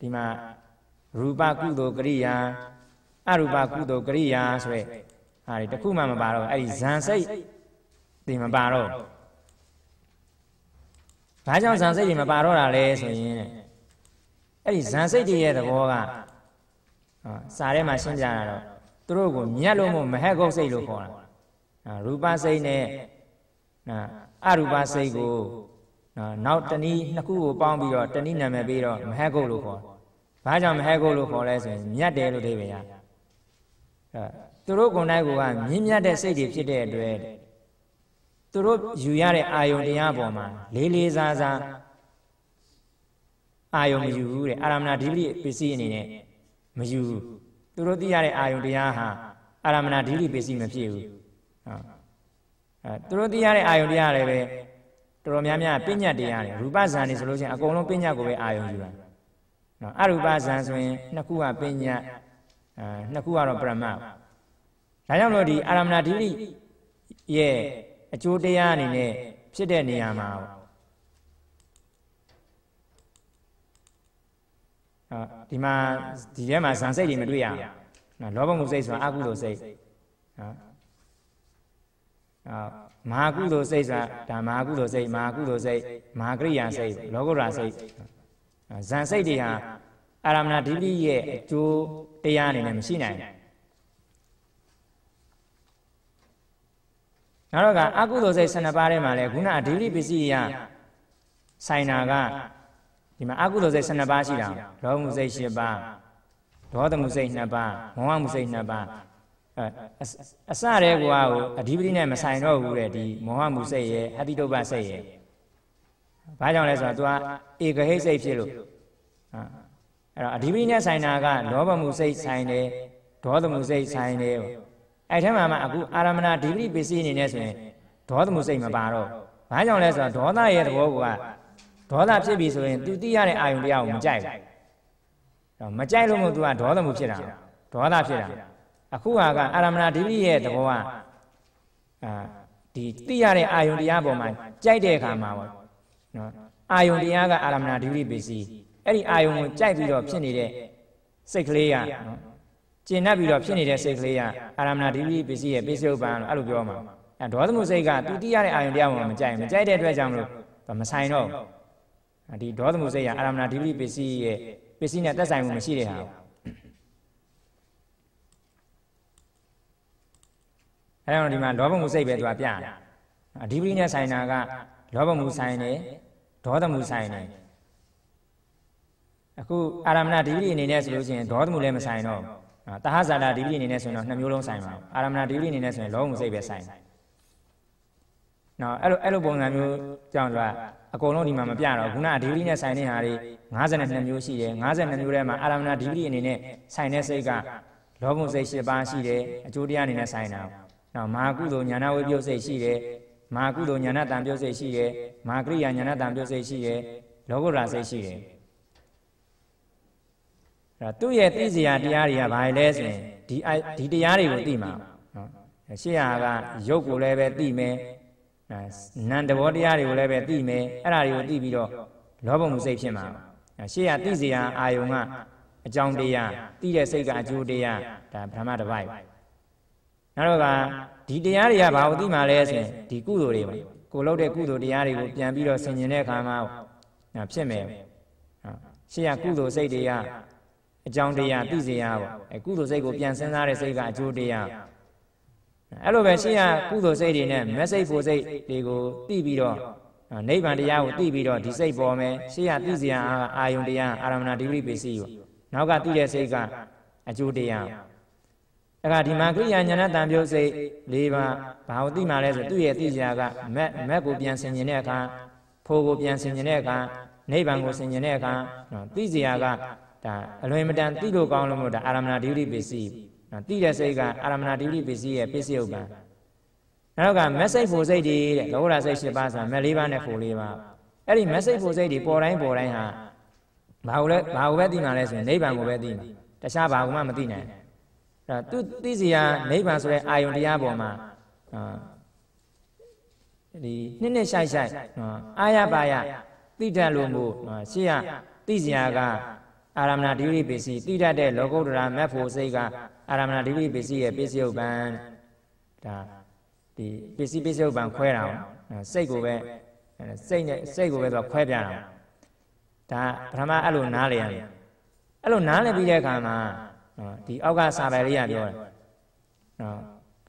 ဒီမှာရူပကုသိုလ်ကရိယာအရူပကုသိုလ်ကရိယာဆိုရဲဟာဒီတခုမှမပါတော့အဲ့ဒီဇန်စိတ်ဒီမပါတော့ ဘာကြောင့်ဇန်စိတ်တွေမပါတော့တာလဲဆိုရင်အဲ့ဒီဇန်စိတ်တွေရဲ့သဘောကစာထဲမှာရှင်းပြတာတော့သူတို့ကိုမြတ်လို့မဟက်ကုတ်စိတ်လို့ခေါ်တာရူပစိတ်နဲ့အရူပစိတ်ကိုနောက်တနည်းနှစ်ခုကိုပေါင်းပြီးတော့တနည်းနာမည်ပြီးတော့မဟက်ကုတ်လို့ခေါ်ဘာကြောင့်မဟက်ကုတ်လို့ခေါ်လဲဆိုရင်မြတ်တယ်လို့အဓိပ္ပာယ်ရအဲသူတို့ကိုယ်၌ကမြင့်မြတ်တဲ့စိတ်တွေဖြစ်တဲ့အတွက် သူတို့ယူရတဲ့အာယုန်တရားပေါ်မှာလေးလေးစားစားအာယုန်မယူဘူးတဲ့အာရမဏဓိပတိပစ္စည်းအနေနဲ့မယူဘူးသူတို့သိရတဲ့အာယုန်တရားဟာအာရမဏဓိပတိပစ္စည်းမဖြစ်ဘူးဟုတ်အဲသူတို့သိရတဲ့အာယုန်တရားလည်းပဲတော်တော်များများပညာတရားတွေရူပဇန်နေဆိုလို့ရှိရင်အကုန်လုံးပညာကိုပဲအာယုန်ယူတာနော်အရူပဇန်ဆိုရင်နှစ်ခုကပညာအဲနှစ်ခုကတော့ပရမတ်ဒါကြောင့်လို့ဒီအာရမဏဓိပတိရဲ့ အကျိုးတရားအနေနဲ့ဖြစ်တဲ့နေရာမှာအာဒီမှာဒီထဲမှာဇန်စိတ်တွေမတွေ့ရဘူးနော်လောဘမှုစိတ်ဆိုတာအကုသိုလ်စိတ်နော်မဟာကုသိုလ်စိတ်ဆိုတာဒါမဟာကုသိုလ်စိတ်မဟာကုသိုလ်စိတ်မဟာကရိယာစိတ်လောကုတ္တရာစိတ်ဇန်စိတ်တွေဟာအာရမဏဓိဋ္ဌိရဲ့အကျိုးတရားအနေနဲ့မရှိနိုင်ဘူး နောက်တော့ကအကုသိုလ်စိတ်12ပါးထဲမှာလဲခုနအဓိဋ္ဌိပစ္စည်းရဆိုင်နာကဒီမှာအကုသိုလ်စိတ်12ပါးရှိတာလောဘမှုစိတ်10ပါးဒေါသမှုစိတ်2ပါးမောဟမှုစိတ်2ပါးအစရဲကွာကိုအဓိပတိနဲ့မဆိုင်တော့ဘူးတဲ့ဒီမောဟမှုစိတ်ရဲ့အတိတုပ္ပစိတ်ရဲ့ဘာကြောင့်လဲဆိုတော့ तू ဧကဟိစိတ်ဖြစ်လို့အဲ့တော့အဓိပတိနဲ့ဆိုင်တာကလောဘမှုစိတ်ဆိုင်တယ်ဒေါသမှုစိတ်ဆိုင်တယ် အဲ့ထဲမှာမှအခုအာရမဏဓိပတိပစ္စည်းအနေနဲ့ဆိုရင်ဒေါသမှုစိတ်မပါတော့ဘာကြောင့်လဲဆိုတော့ဒေါသရဲ့သဘောကဒေါသဖြစ်ပြီဆိုရင် तू သိရတဲ့အာယုံတရားကိုမကြိုက်ဘူးတော့မကြိုက်လို့မို့ तू ကဒေါသမှုဖြစ်တာဒေါသဖြစ်တာအခုဟာကအာရမဏဓိပတိရဲ့သဘောကအာဒီသိရတဲ့အာယုံတရားပေါ်မှာကြိုက်တဲ့အခါမှာပေါ့နော်အာယုံတရားကအာရမဏဓိပတိပစ္စည်းအဲ့ဒီအာယုံကိုကြိုက်ပြီးတော့ဖြစ်နေတဲ့စိတ်ကလေးကနော် ကျင်납ပြီးတော့ဖြစ်နေတဲ့စိတ်ကလေးကအာရမဏဓိပတိပစ္စည်းရဲ့ပစ္စယုပ္ပံလို့အဲ့လိုပြောမှာအဲဒေါသမှုစိတ်ကသူတိရတဲ့အာယုံတရားပေါ်မှာမကြိုက်မကြိုက်တဲ့အတွက်ကြောင့်မလို့မဆိုင်တော့ဒီဒေါသမှုစိတ်ကအာရမဏဓိပတိပစ္စည်းရဲ့ပစ္စည်းနဲ့သက်ဆိုင်မှုမရှိတဲ့ဟာအဲဒါကြောင့်ဒီမှာလောဘမှုစိတ်ပဲသူကပြတယ်အဓိပတိနဲ့ဆိုင်တာကလောဘမှုဆိုင်တယ်ဒေါသမှုဆိုင်တယ်အခုအာရမဏဓိပတိအနေနဲ့ဆိုလို့ရှိရင်ဒေါသမှုလည်းမဆိုင်တော့ တဟဇာတာဓိပတိအနေနဲ့ဆိုရင်တော့နှစ်မျိုးလုံးဆိုင်ပါအာရမဏဓိပတိအနေနဲ့ဆိုရင်လောဘမှုစိတ်ပဲဆိုင်တယ်နော်အဲ့လိုအဲ့လိုပုံစံမျိုးကြောင့်ဆိုတာအကုန်လုံးဒီမှာမပြတော့ခုနအဓိပတိနဲ့ဆိုင်တဲ့ဟာတွေ52မျိုးရှိတယ်52မျိုးထဲမှာအာရမဏဓိပတိအနေနဲ့ဆိုင်တဲ့စိတ်ကလောဘမှုစိတ်၈ပါးရှိတယ်အကျိုးတရားအနေနဲ့ဆိုင်တာနော်မာကုသိုလ်ညာနာဝိပယုတ်စိတ်ရှိတယ်မာကုသိုလ်ညာနာတံပြုတ်စိတ်ရှိတယ်မာကရိယာညာနာတံပြုတ်စိတ်ရှိတယ်လောကုတ္တရာစိတ်ရှိတယ် အဲ့သူ့ရဲ့သိစရာတရားတွေကဘာလဲဆိုရင်ဒီဒီတရားတွေကိုသိမှာနော်ရှေ့ဟာကရုပ်ကိုလည်းပဲသိမယ်နံတဘောတရားတွေကိုလည်းပဲသိမယ်အဲ့ဒါတွေကိုသိပြီးတော့လောဘမှုစိတ်ဖြစ်မှာရှေ့ဟာသိစရာအာယုံကအကြောင်းတရားသိတဲ့စိတ်ကအကျိုးတရားဒါဗြဟ္မတပိုက်နောက်တော့ကဒီတရားတွေကဘာလို့သိမှလဲဆိုရင်ဒီကုသိုလ်တွေပါကိုလုပ်တဲ့ကုသိုလ်တရားတွေကိုပြန်ပြီးတော့ဆင်ញင်တဲ့အခါမှာဖြစ်မယ်ရှေ့ကကုသိုလ်စိတ်တွေက အကြောင်းတရားသိစရာပေါ့အဲကုသိုလ်စိတ်ကိုပြန်စဉ်းစားတဲ့စိတ်ကအကျိုးတရားအဲ့လိုပဲရှင်းရကုသိုလ်စိတ်တွေနဲ့မက်စိတ်ဖို့စိတ်တွေကိုသိပြီးတော့နိဗ္ဗာန်တရားကိုသိပြီးတော့ဒီစိတ်ပေါ်မယ်ရှင်းရသိစရာအာယုန်တရားအာရမဏဒိဋ္ဌိပစ္စည်းပေါ့နောက်ကသိတဲ့စိတ်ကအကျိုးတရားအဲ့ဒါဒီမှာကိရိယာညာဏတံပြုတ်စိတ်၄ပါးဘာကိုသိမှလဲဆိုသူ့ရဲ့သိစရာကမက်မက်ကိုပြန်ဆင်ခြင်တဲ့အခါဖိုးကိုပြန်ဆင်ခြင်တဲ့အခါနိဗ္ဗာန်ကိုဆင်ခြင်တဲ့အခါသိစရာက ဒါအလွန်မတန်သိလို့ကောင်းလို့မို့ဒါအာရမဏဒိဋ္ဌိပစ္စည်းနော်သိတဲ့စိတ်ကအာရမဏဒိဋ္ဌိပစ္စည်းရဲ့ပစ္စည်းဥပ္ပံနောက်ကမက်စိတ်ဖို့စိတ်တွေတဲ့လောကဓာတ်စိတ်၈ပါးဆိုတာမက်၄ပါးနဲ့ဖို့၄ပါးအဲ့ဒီမက်စိတ်ဖို့စိတ်တွေပေါ်တိုင်းပေါ်တိုင်းဟာဘာကိုလဲဘာကိုပဲသိမှလဲဆိုရင်နိဗ္ဗာန်ကိုပဲသိမှာတခြားဘာကိုမှမသိနိုင်အဲ့သူသိစရာနိဗ္ဗာန်ဆိုတဲ့အာယုန်တရားပေါ်မှာအာဒီနှစ်နှစ်ရှိုက်ရှိုက်အာရပါယသိတတ်လို့မို့ရှေ့ကသိစရာက အာရမဏဒိဋ္ဌိပစ္စည်းသိတတ်တဲ့လောကုတ္တရာမက်ဖို့စိတ်ကအာရမဏဒိဋ္ဌိပစ္စည်းရဲ့ပစ္စည်းဥပ္ပံဒါဒီပစ္စည်းပစ္စည်းဥပ္ပံခွဲတာစိတ်ကိုပဲစိတ်နဲ့စိတ်ကိုပဲသူခွဲပြတာဒါပထမအဲ့လိုနားလေရတယ်အဲ့လိုနားလည်ပြီးတဲ့အခါမှာဒီအောက်ကစာပေလေးရပြောတယ်နော်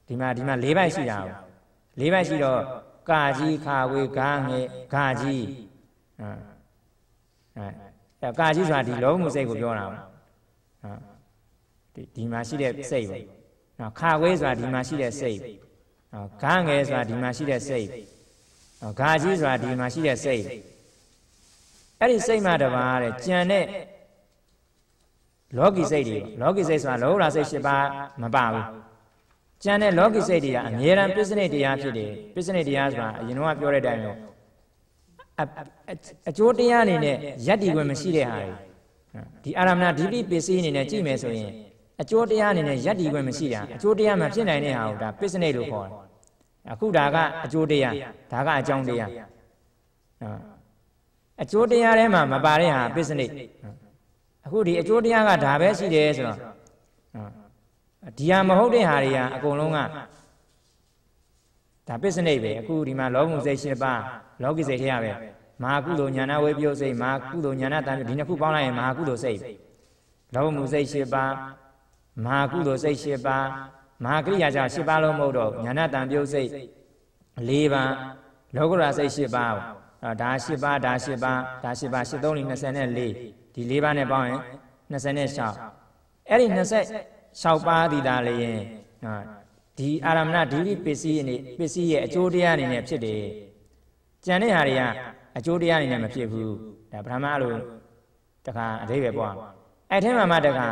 ဒီမှာဒီမှာ၄ဘိုက်ရှိတာ၄ဘိုက်ရှိတော့ကာကြီးခါဝေဂါငယ်ဂါကြီးအဲ အဲကာကြီးဆိုတာဒီလောဘမှုစိတ်ကိုပြောတာပေါ့နော်ဒီဒီမှာရှိတဲ့စိတ်ပဲနော်ခါဝေဆိုတာဒီမှာရှိတဲ့စိတ်နော်ဂါငယ်ဆိုတာဒီမှာရှိတဲ့စိတ်နော်ဂါကြီးဆိုတာဒီမှာရှိတဲ့စိတ်အဲ့ဒီစိတ်မှတပါးတဲ့ကြံတဲ့လောကီစိတ်တွေလောကီစိတ်ဆိုတာလောကုတ္တရာစိတ်၈ပါးမပါဘူးကျန်တဲ့လောကီစိတ်တွေကအမြဲတမ်းပစ္စနိတရားဖြစ်တယ်ပစ္စနိတရားဆိုတာအရင်ကပြောတဲ့အတိုင်းပဲ အကျိုးတရားအနေနဲ့ယက်တီခွင့်မရှိတဲ့ဟာတွေဒီအာရမဏဒိဋ္ဌိပစ္စည်းအနေနဲ့ကြည့်မယ်ဆိုရင်အကျိုးတရားအနေနဲ့ယက်တီခွင့်မရှိတာအကျိုးတရားမဖြစ်နိုင်တဲ့ဟာကိုဒါပစ္စနိလို့ခေါ်တယ်အခုဒါကအကျိုးတရားဒါကအကြောင်းတရားအကျိုးတရားထဲမှာမပါတဲ့ဟာပစ္စနိအခုဒီအကျိုးတရားကဒါပဲရှိတယ်ဆိုတော့ဒီဟာမဟုတ်တဲ့ဟာတွေကအကုန်လုံးက ဒါပစ္စနိတ်ပဲအခုဒီမှာလောမှုစိတ်၈ပါးလောကိစိတ်ထဲရပဲမဟာကုသိုလ်ညာနာဝေပြုတ်စိတ်မဟာကုသိုလ်ညာနာတန်ဒီနှစ်ခုပေါင်းလိုက်ရင်မဟာကုသိုလ်စိတ်လောမှုစိတ်၈ပါးမဟာကုသိုလ်စိတ်၈ပါးမဟာကရိယာကြောင့်၈ပါးလုံးမဟုတ်တော့ညာနာတန်ပြုတ်စိတ်၄ပါးလောကုတ္တရာစိတ်၈ပါးဒါ၈ပါးဒါ၈ပါးဒါ၈ပါး၈၃၄24ဒီ၄ပါးနဲ့ပေါင်းရင်26အဲ့ဒီ26ပါးဒီသားလည်းရင် ဒီအာရမဏဒိဋ္ဌိပစ္စည်းအနေပစ္စည်းရဲ့အကျိုးတရားအနေနဲ့ဖြစ်တယ်ကြံတဲ့ဟာတွေကအကျိုးတရားအနေနဲ့မဖြစ်ဘူးဒါဗြဟ္မာလိုတခါအဓိပ္ပာယ်ပေါ့အဲ့ထဲမှာမှတခါ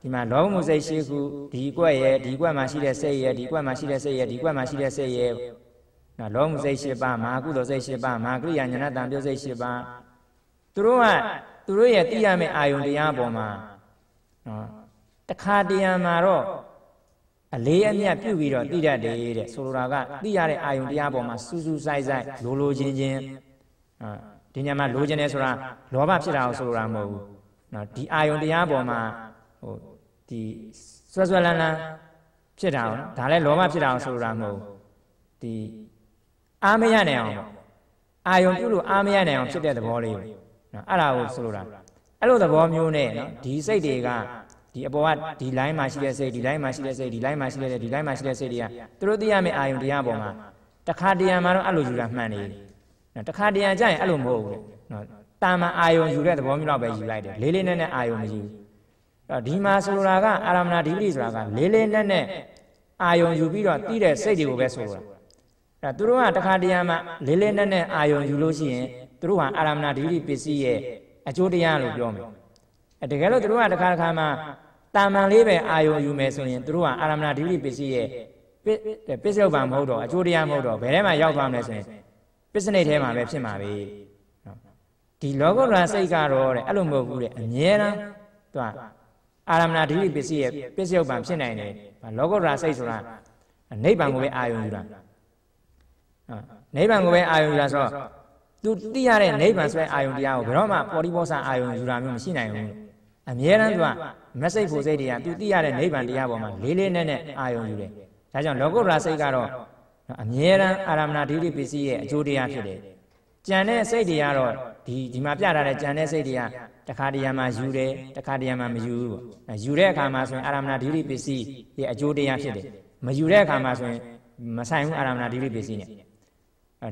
ဒီမှာလောဘမှုစိတ်ရှိခုဒီကွက်ရဲ့ဒီကွက်မှာရှိတဲ့စိတ်ရဲ့ဒီကွက်မှာရှိတဲ့စိတ်ရဲ့ဒီကွက်မှာရှိတဲ့စိတ်ရဲ့နော်လောဘမှုစိတ်ရှိပါမဟာကုသိုလ်စိတ်ရှိပါမဟာကရိယာညာဏတံပြုစိတ်ရှိပါသူတို့ကသူတို့ရဲ့သိရမယ့်အာယုန်တရားပေါ်မှာနော်တခါတရံမှာတော့ အလေးအမြတ်ပြုပြီးတော့သိတတ်တယ်တဲ့ဆိုလိုတာကသိရတဲ့အာယုန်တရားပေါ်မှာစူးစူးဆိုင်ဆိုင်လိုလိုချင်းချင်းအာဒီညမှာလိုချင်တယ်ဆိုတာလောဘဖြစ်တာကိုဆိုလိုတာမဟုတ်ဘူးနော်ဒီအာယုန်တရားပေါ်မှာဟိုဒီဆွဲဆွဲလန်းလန်းဖြစ်တာနော်ဒါလည်းလောဘဖြစ်တာကိုဆိုလိုတာမဟုတ်ဘူးဒီအားမရနိုင်အောင်အာယုံပြုလို့အားမရနိုင်အောင်ဖြစ်တဲ့သဘောလေးကိုနော်အဲ့ဒါကိုဆိုလိုတာအဲ့လိုသဘောမျိုးနဲ့နော်ဒီစိတ်တွေက ဒီအပေါ်ကဒီ line မှာရှိတဲ့စိတ်ဒီ line မှာရှိတဲ့စိတ်ဒီ line မှာရှိတဲ့ဒီ line မှာရှိတဲ့စိတ်တွေကသူတို့သိရမယ့်အာယုံတရားပေါ်မှာတခါတရံမှာတော့အဲ့လိုယူတာမှန်နေနော်တခါတရံကျရင်အဲ့လိုမဟုတ်ဘူးနော်တာမန်အာယုံယူတဲ့သဘောမျိုးတော့ပဲယူလိုက်တယ်လေးလေးနက်နက်အာယုံမယူအဲ့ဒီမှာဆိုလိုတာကအာရမဏဓိပတိဆိုတာကလေးလေးနက်နက်အာယုံယူပြီးတော့သိတဲ့စိတ်တွေကိုပဲဆိုလိုတာအဲ့သူတို့ကတခါတရံမှာလေးလေးနက်နက်အာယုံယူလို့ရှိရင်သူတို့ဟာအာရမဏဓိပတိပစ္စည်းရဲ့အကျိုးတရားလို့ပြောမယ်အဲတကယ်လို့သူတို့ကတခါတခါမှာ တာမန်လေးပဲအာယုံယူမယ်ဆိုရင်သူတို့ကအာရမဏဓိပတိပစ္စည်းရဲ့ပစ္စယုတ်ပံမဟုတ်တော့အကျိုးတရားမဟုတ်တော့ဘယ်ထဲမှာရောက်သွားမလဲဆိုရင်ပစ္စနိတ်ထဲမှာပဲဖြစ်မှာပဲဒီလောကုတ္တရာစိတ်ကတော့တဲ့အဲ့လိုမဟုတ်ဘူးတဲ့အမြဲတမ်းသူကအာရမဏဓိပတိပစ္စည်းရဲ့ပစ္စယုတ်ပံဖြစ်နိုင်တယ်လောကုတ္တရာစိတ်ဆိုတာနိဗ္ဗာန်ကိုပဲအာယုံယူတာနိဗ္ဗာန်ကိုပဲအာယုံယူတာဆိုတော့သူသိရတဲ့နိဗ္ဗာန်ဆိုတဲ့အာယုံတရားကိုဘယ်တော့မှပေါ်ဒီဘောဆာအာယုံယူတာမျိုးမရှိနိုင်ဘူး အမြဲတမ်းသူကမက်ဆေ့ဖို့စိတ်တွေကသူသိရတဲ့နိဗ္ဗာန်တရားပေါ်မှာလေးလေးနက်နက်အာယုံယူတယ်ဒါကြောင့်လောကုတ္တရာစိတ်ကတော့အမြဲတမ်းအာရမဏဒိဋ္ဌိပစ္စည်းရဲ့အကျိုးတရားဖြစ်တယ်ကြံတဲ့စိတ်တွေကတော့ဒီဒီမှာပြထားတဲ့ကြံတဲ့စိတ်တွေကတခါတရံမှာယူတယ်တခါတရံမှာမယူဘူးပေါ့ယူတဲ့အခါမှာဆိုရင်အာရမဏဒိဋ္ဌိပစ္စည်းရဲ့အကျိုးတရားဖြစ်တယ်မယူတဲ့အခါမှာဆိုရင်မဆိုင်ဘူးအာရမဏဒိဋ္ဌိပစ္စည်းနဲ့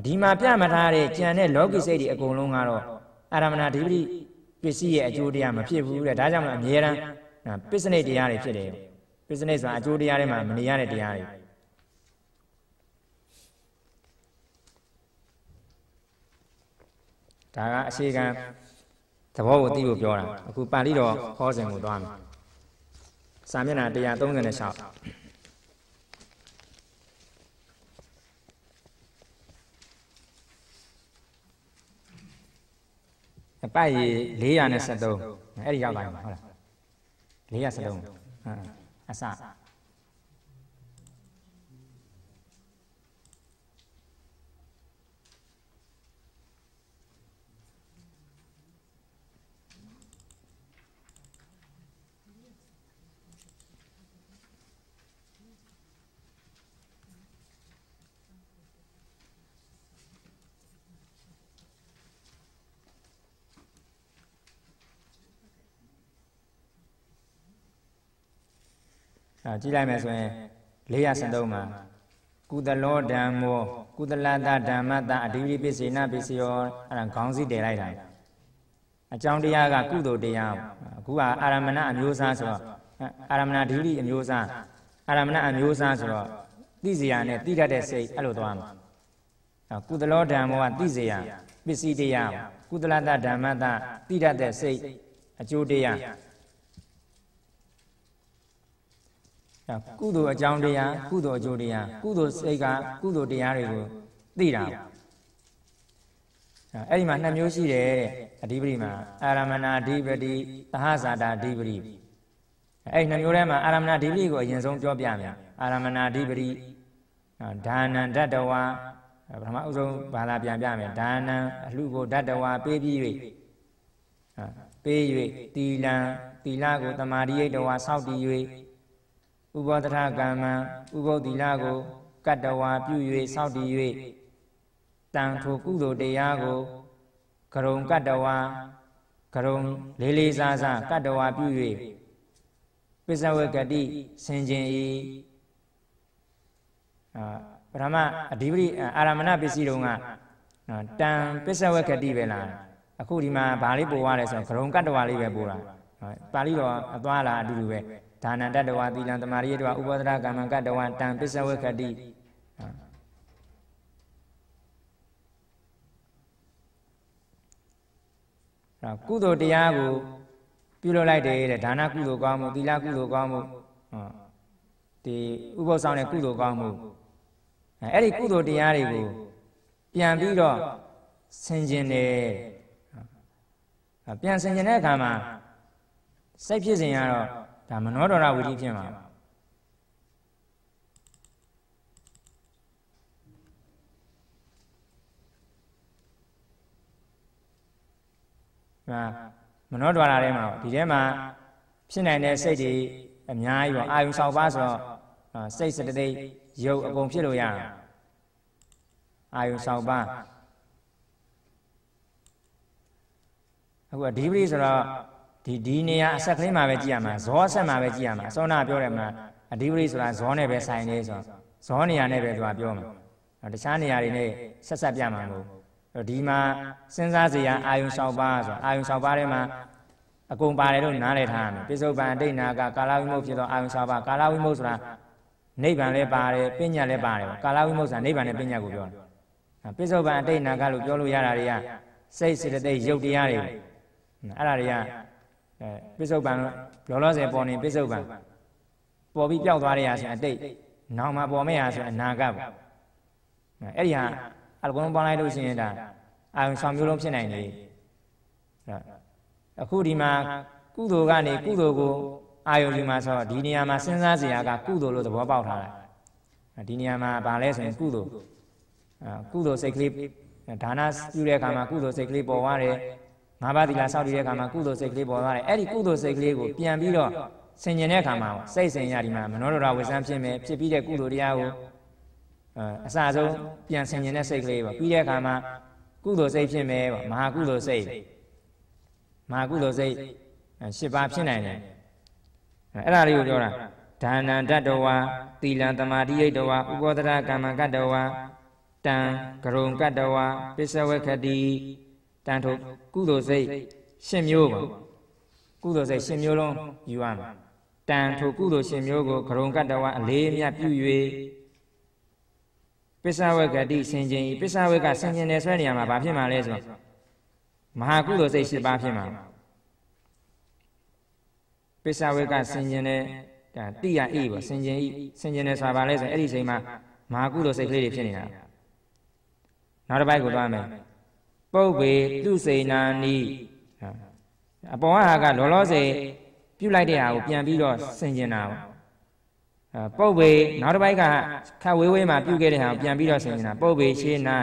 ဒီမှာပြမထားတဲ့ကြံတဲ့လောကိစိတ်တွေအကုန်လုံးကတော့အာရမဏဒိဋ္ဌိ ပစ္စည်းရဲ့အကျိုးတရားမဖြစ်ဘူးတဲ့ဒါကြောင့်မအမြဲတမ်းပစ္စနိတ်တရားတွေဖြစ်တယ်ပစ္စနိတ်ဆိုတာအကျိုးတရားတွေမှာမနေရတဲ့တရားတွေဒါကအရှိကံသဘောကိုသိဖို့ပြောတာအခုပါဠိတော်ဟောစဉ်ကိုသွားမယ်စာမျက်နှာ136 အပိုက်ရေ473အဲ့ဒီရောက်လာပြီဟုတ်လား473အစ အဲကြည့်လိုက်မယ်ဆိုရင်473မှာကုသလောဓမ္မောကုသလတဓမ္မတအဓိပတိပစ္စေနပစ္စယောအဲ့ဒါခေါင်းစည်းတည်လိုက်တာအကြောင်းတရားကကုသိုလ်တရားအခုကအာရမဏအမျိုးအစားဆိုတော့အာရမဏဒိဋ္ဌိအမျိုးအစားအာရမဏအမျိုးအစားဆိုတော့သိစရာနဲ့သိတတ်တဲ့စိတ်အဲ့လိုသွားမှာကုသလောဓမ္မောကသိစရာပစ္စည်းတရားကုသလတဓမ္မတသိတတ်တဲ့စိတ်အကျိုးတရား ကုသိုလ်အကြောင်းတရားကုသိုလ်အကျိုးတရားကုသိုလ်စိတ်ကကုသိုလ်တရားတွေကိုသိတာအဲ့ဒီမှာနှစ်မျိုးရှိတယ်တဲ့အဓိပတိမှာအာရမဏအဓိပတိသဟဇာတာအဓိပတိအဲ့ဒီနှစ်မျိုးထဲမှာအာရမဏအဓိပတိကိုအရင်ဆုံးပြောပြမယ်အာရမဏအဓိပတိဒါနံတတဝါပထမအဆုံးဘာသာပြန်ပြမယ်ဒါနံအလှကိုတတဝါပေးပြီး၍ပေး၍တီလံတီလကိုတမာရိယတဝါစောက်တည်၍ ဥပောတထကမ္မဥပုသ္တိလကိုကတ္တဝါပြု၍စောင့်တည်၍တန်ထိုကုသိုလ်တရားကိုကရုံကတ္တဝါကရုံလေးလေးစားစားကတ္တဝါပြု၍ပစ္စဝေကတိဆင်ခြင်းဤအာပရမအဓိပတိအာရမဏပစ္စည်းတုံးကတန်ပစ္စဝေကတိပဲလားအခုဒီမှာဗာလေးပို့ရတယ်ဆိုတော့ကရုံကတ္တဝါလေးပဲပို့တာပါဠိတော်အသွားလာအတူတူပဲ ဒါနတတ္တဝါသီလံတမာရိယတဝဥပဒရကမ္မကတ္တဝါတံပစ္စဝေကတိအဲကုသိုလ်တရားကိုပြုလုပ်လိုက်တယ်တဲ့ဒါနကုသိုလ်ကောင်းမှုသီလကုသိုလ်ကောင်းမှုဒီဥပုသ်ဆောင်တဲ့ကုသိုလ်ကောင်းမှုအဲအဲ့ဒီကုသိုလ်တရားတွေကိုပြန်ပြီးတော့ဆင်ခြင်တယ်ပြန်ဆင်ခြင်တဲ့အခါမှာစိတ်ဖြစ်စဉ်ကတော့ ဒါမနောဒရဝိဓိဖြစ်မှာဟာမနောဒွါရထဲမှာဒီထဲမှာဖြစ်နိုင်တဲ့စိတ်တွေအများကြီးပေါ့အာယုံ၆ပါးဆိုတော့စိတ်စတသိက်ရုပ်အကုန်ဖြစ်လို့ရအောင်အာယုံ၆ပါးအခုအဓိပတိဆိုတော့ ဒီဒီနေရာအဆက်ကလေးမှာပဲကြည့်ရမှာဇောအဆက်မှာပဲကြည့်ရမှာအစောနာပြောတယ်မှာအဓိပတိဆိုတာဇောနဲ့ပဲဆိုင်နေဆိုဇောနေရာနဲ့ပဲသူကပြောမှာတခြားနေရာတွေနဲ့ဆက်ဆက်ပြမှာမဟုတ်ဒီမှာစဉ်းစားစရာအာယုံ၆ပါးဆိုအာယုံ၆ပါးထဲမှာအကုန်ပါတယ်လို့နားလည်ထားရမယ်ပိစုပန်အတိတ်နာကကာလဝိမုတ်ဖြစ်သောအာယုံ၆ပါးကာလဝိမုတ်ဆိုတာနိဗ္ဗာန်လည်းပါတယ်ပညာလည်းပါတယ်ကာလဝိမုတ်ဆိုတာနိဗ္ဗာန်နဲ့ပညာကိုပြောတာပိစုပန်အတိတ်နာကလို့ပြောလို့ရတာတွေကစိတ်စေတသိက်ရုပ်တရားတွေအဲ့ဒါတွေက အဲပိစုပန်လောလောဆယ်ပေါ်နေပိစုပန်ပေါ်ပြီးပျောက်သွားတဲ့ဟာဆိုအတိတ်နောက်မှပေါ်မဲ့ဟာဆိုအနာဂတ်ပေါ့အဲ့ဒီဟာအကုန်လုံးပေါင်းလိုက်လို့ရှိရင်ဒါအာယုံဆောင်မျိုးလုံးဖြစ်နိုင်တယ်အခုဒီမှာကုသိုလ်ကနေကုသိုလ်ကိုအာယုံယူမှာဆိုတော့ဒီနေရာမှာစဉ်းစားစရာကကုသိုလ်လို့သဘောပေါက်ထားတာဒီနေရာမှာဗာလဲဆိုရင်ကုသိုလ်ကုသိုလ်စိတ်ကလေးဒါနပြုတဲ့အခါမှာကုသိုလ်စိတ်ကလေးပေါ်သွားတယ် ငါးပါးသီလစောင့်တည်တဲ့အခါမှာကုသိုလ်စိတ်ကလေးပေါ်သွားတယ်အဲ့ဒီကုသိုလ်စိတ်ကလေးကိုပြန်ပြီးတော့ဆင်ញင်တဲ့အခါမှာစိတ်ဆင်ရဒီမှာမနောဒရဝိဇ္ဇံဖြစ်မယ်ဖြစ်ပြီးတဲ့ကုသိုလ်တရားကိုအစအဆုံးပြန်ဆင်ញင်တဲ့စိတ်ကလေးပေါ့ပြီးတဲ့အခါမှာကုသိုလ်စိတ်ဖြစ်မယ်ပေါ့မဟာကုသိုလ်စိတ်မဟာကုသိုလ်စိတ်၈ပါးဖြစ်နိုင်တယ်အဲ့ဒါလေးကိုပြောတာဒါနံတတ္တဝါသီလံတမာတိယိတဝါဥပောဒရကမ္မကတ္တဝါတံကရုံကတ္တဝါပစ္စဝခတိ တန်ထုတ်ကုသိုလ်စိတ်၈မျိုးပါကုသိုလ်စိတ်၈မျိုးလုံးယူရမယ်တန်ထုတ်ကုသိုလ်၈မျိုးကိုကရုံကတ္တဝါအလေးအမြတ်ပြု၍ပစ္စဝေကတိဆင်ခြင်းဤပစ္စဝေကဆင်ခြင်းနဲ့ဆွဲနေရမှာဘာဖြစ်မှာလဲဆိုတော့မဟာကုသိုလ်စိတ်၈ပါးဖြစ်မှာပစ္စဝေကဆင်ခြင်းနဲ့ဒါတိယဤပေါ့ဆင်ခြင်းဤဆင်ခြင်းနဲ့ဆိုတာဘာလဲဆိုရင်အဲ့ဒီချိန်မှာမဟာကုသိုလ်စိတ်ကလေးတွေဖြစ်နေတာနောက်တစ်ပိုက်ကိုသွားမယ် ပုပ်ပေသူစေနာနီအပေါ်ဟာကလောလောဆယ်ပြုတ်လိုက်တဲ့ဟာကိုပြန်ပြီးတော့ဆင်ကျင်တာပေါ့ပုပ်ပေနောက်တစ်ပိုက်ကခတ်ဝေးဝေးမှာပြုတ်ခဲ့တဲ့ဟာပြန်ပြီးတော့ဆင်နေတာပုပ်ပေရှေး၌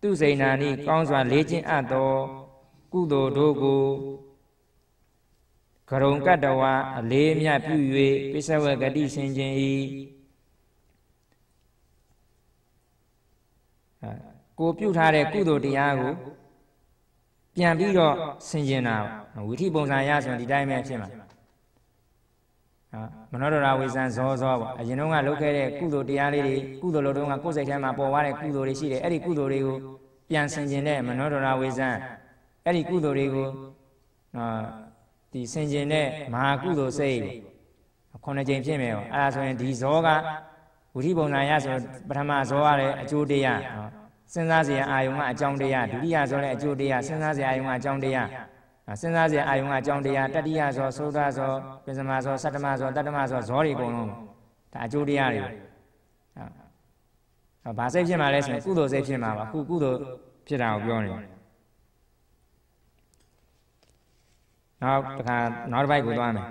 သူစိန်နာနိကောင်းစွာလေးခြင်းအပ်သောကုသိုလ်တို့ကိုကရုံကတ္တဝါအလေးမြတ်ပြု၍ပိစဝဂတိဆင်ခြင်း၏ ကိုပြုထားတဲ့ကုသိုလ်တရားကိုပြန်ပြီးတော့ဆင်ကျင်တာဝိထိပုံစံရဆိုရင်ဒီတိုင်းပဲဖြစ်မှာမနောဒရာဝိဇံဇောဇောပေါ့အရင်တုန်းကလုပ်ခဲ့တဲ့ကုသိုလ်တရားလေးတွေကုသိုလ်လုပ်တုန်းကကိုယ်စိတ်ထဲမှာပေါ်သွားတဲ့ကုသိုလ်တွေရှိတယ်အဲ့ဒီကုသိုလ်တွေကိုပြန်ဆင်ကျင်တဲ့မနောဒရာဝိဇံအဲ့ဒီကုသိုလ်တွေကိုအာဒီဆင်ကျင်တဲ့မဟာကုသိုလ်စိတ်ခုနှစ်ကြိမ်ဖြစ်မယ်ပေါ့အဲ့ဒါဆိုရင်ဒီဇောကဝိရိပုံနာယဆိုပထမဇောကလည်းအကျိုးတရား စဉ်းစားစရာအာယုံကအကြောင်းတရားဒုတိယဇောလည်းအကျိုးတရားစဉ်းစားစရာအာယုံကအကြောင်းတရားစဉ်းစားစရာအာယုံကအကြောင်းတရားတတိယဇောသုဒ္ဓဇောပစ္စမဇောသတ္တမဇောတတ္တမဇောဇောတွေအကုန်လုံးဒါအကျိုးတရားတွေဟာဘာစိတ်ဖြစ်မှာလဲဆိုရင်ကုသိုလ်စိတ်ဖြစ်မှာပါခုကုသိုလ်ဖြစ်တာကိုပြောနေနောက်တစ်ခါနောက်တစ်ပိုက်ကိုသွားမယ်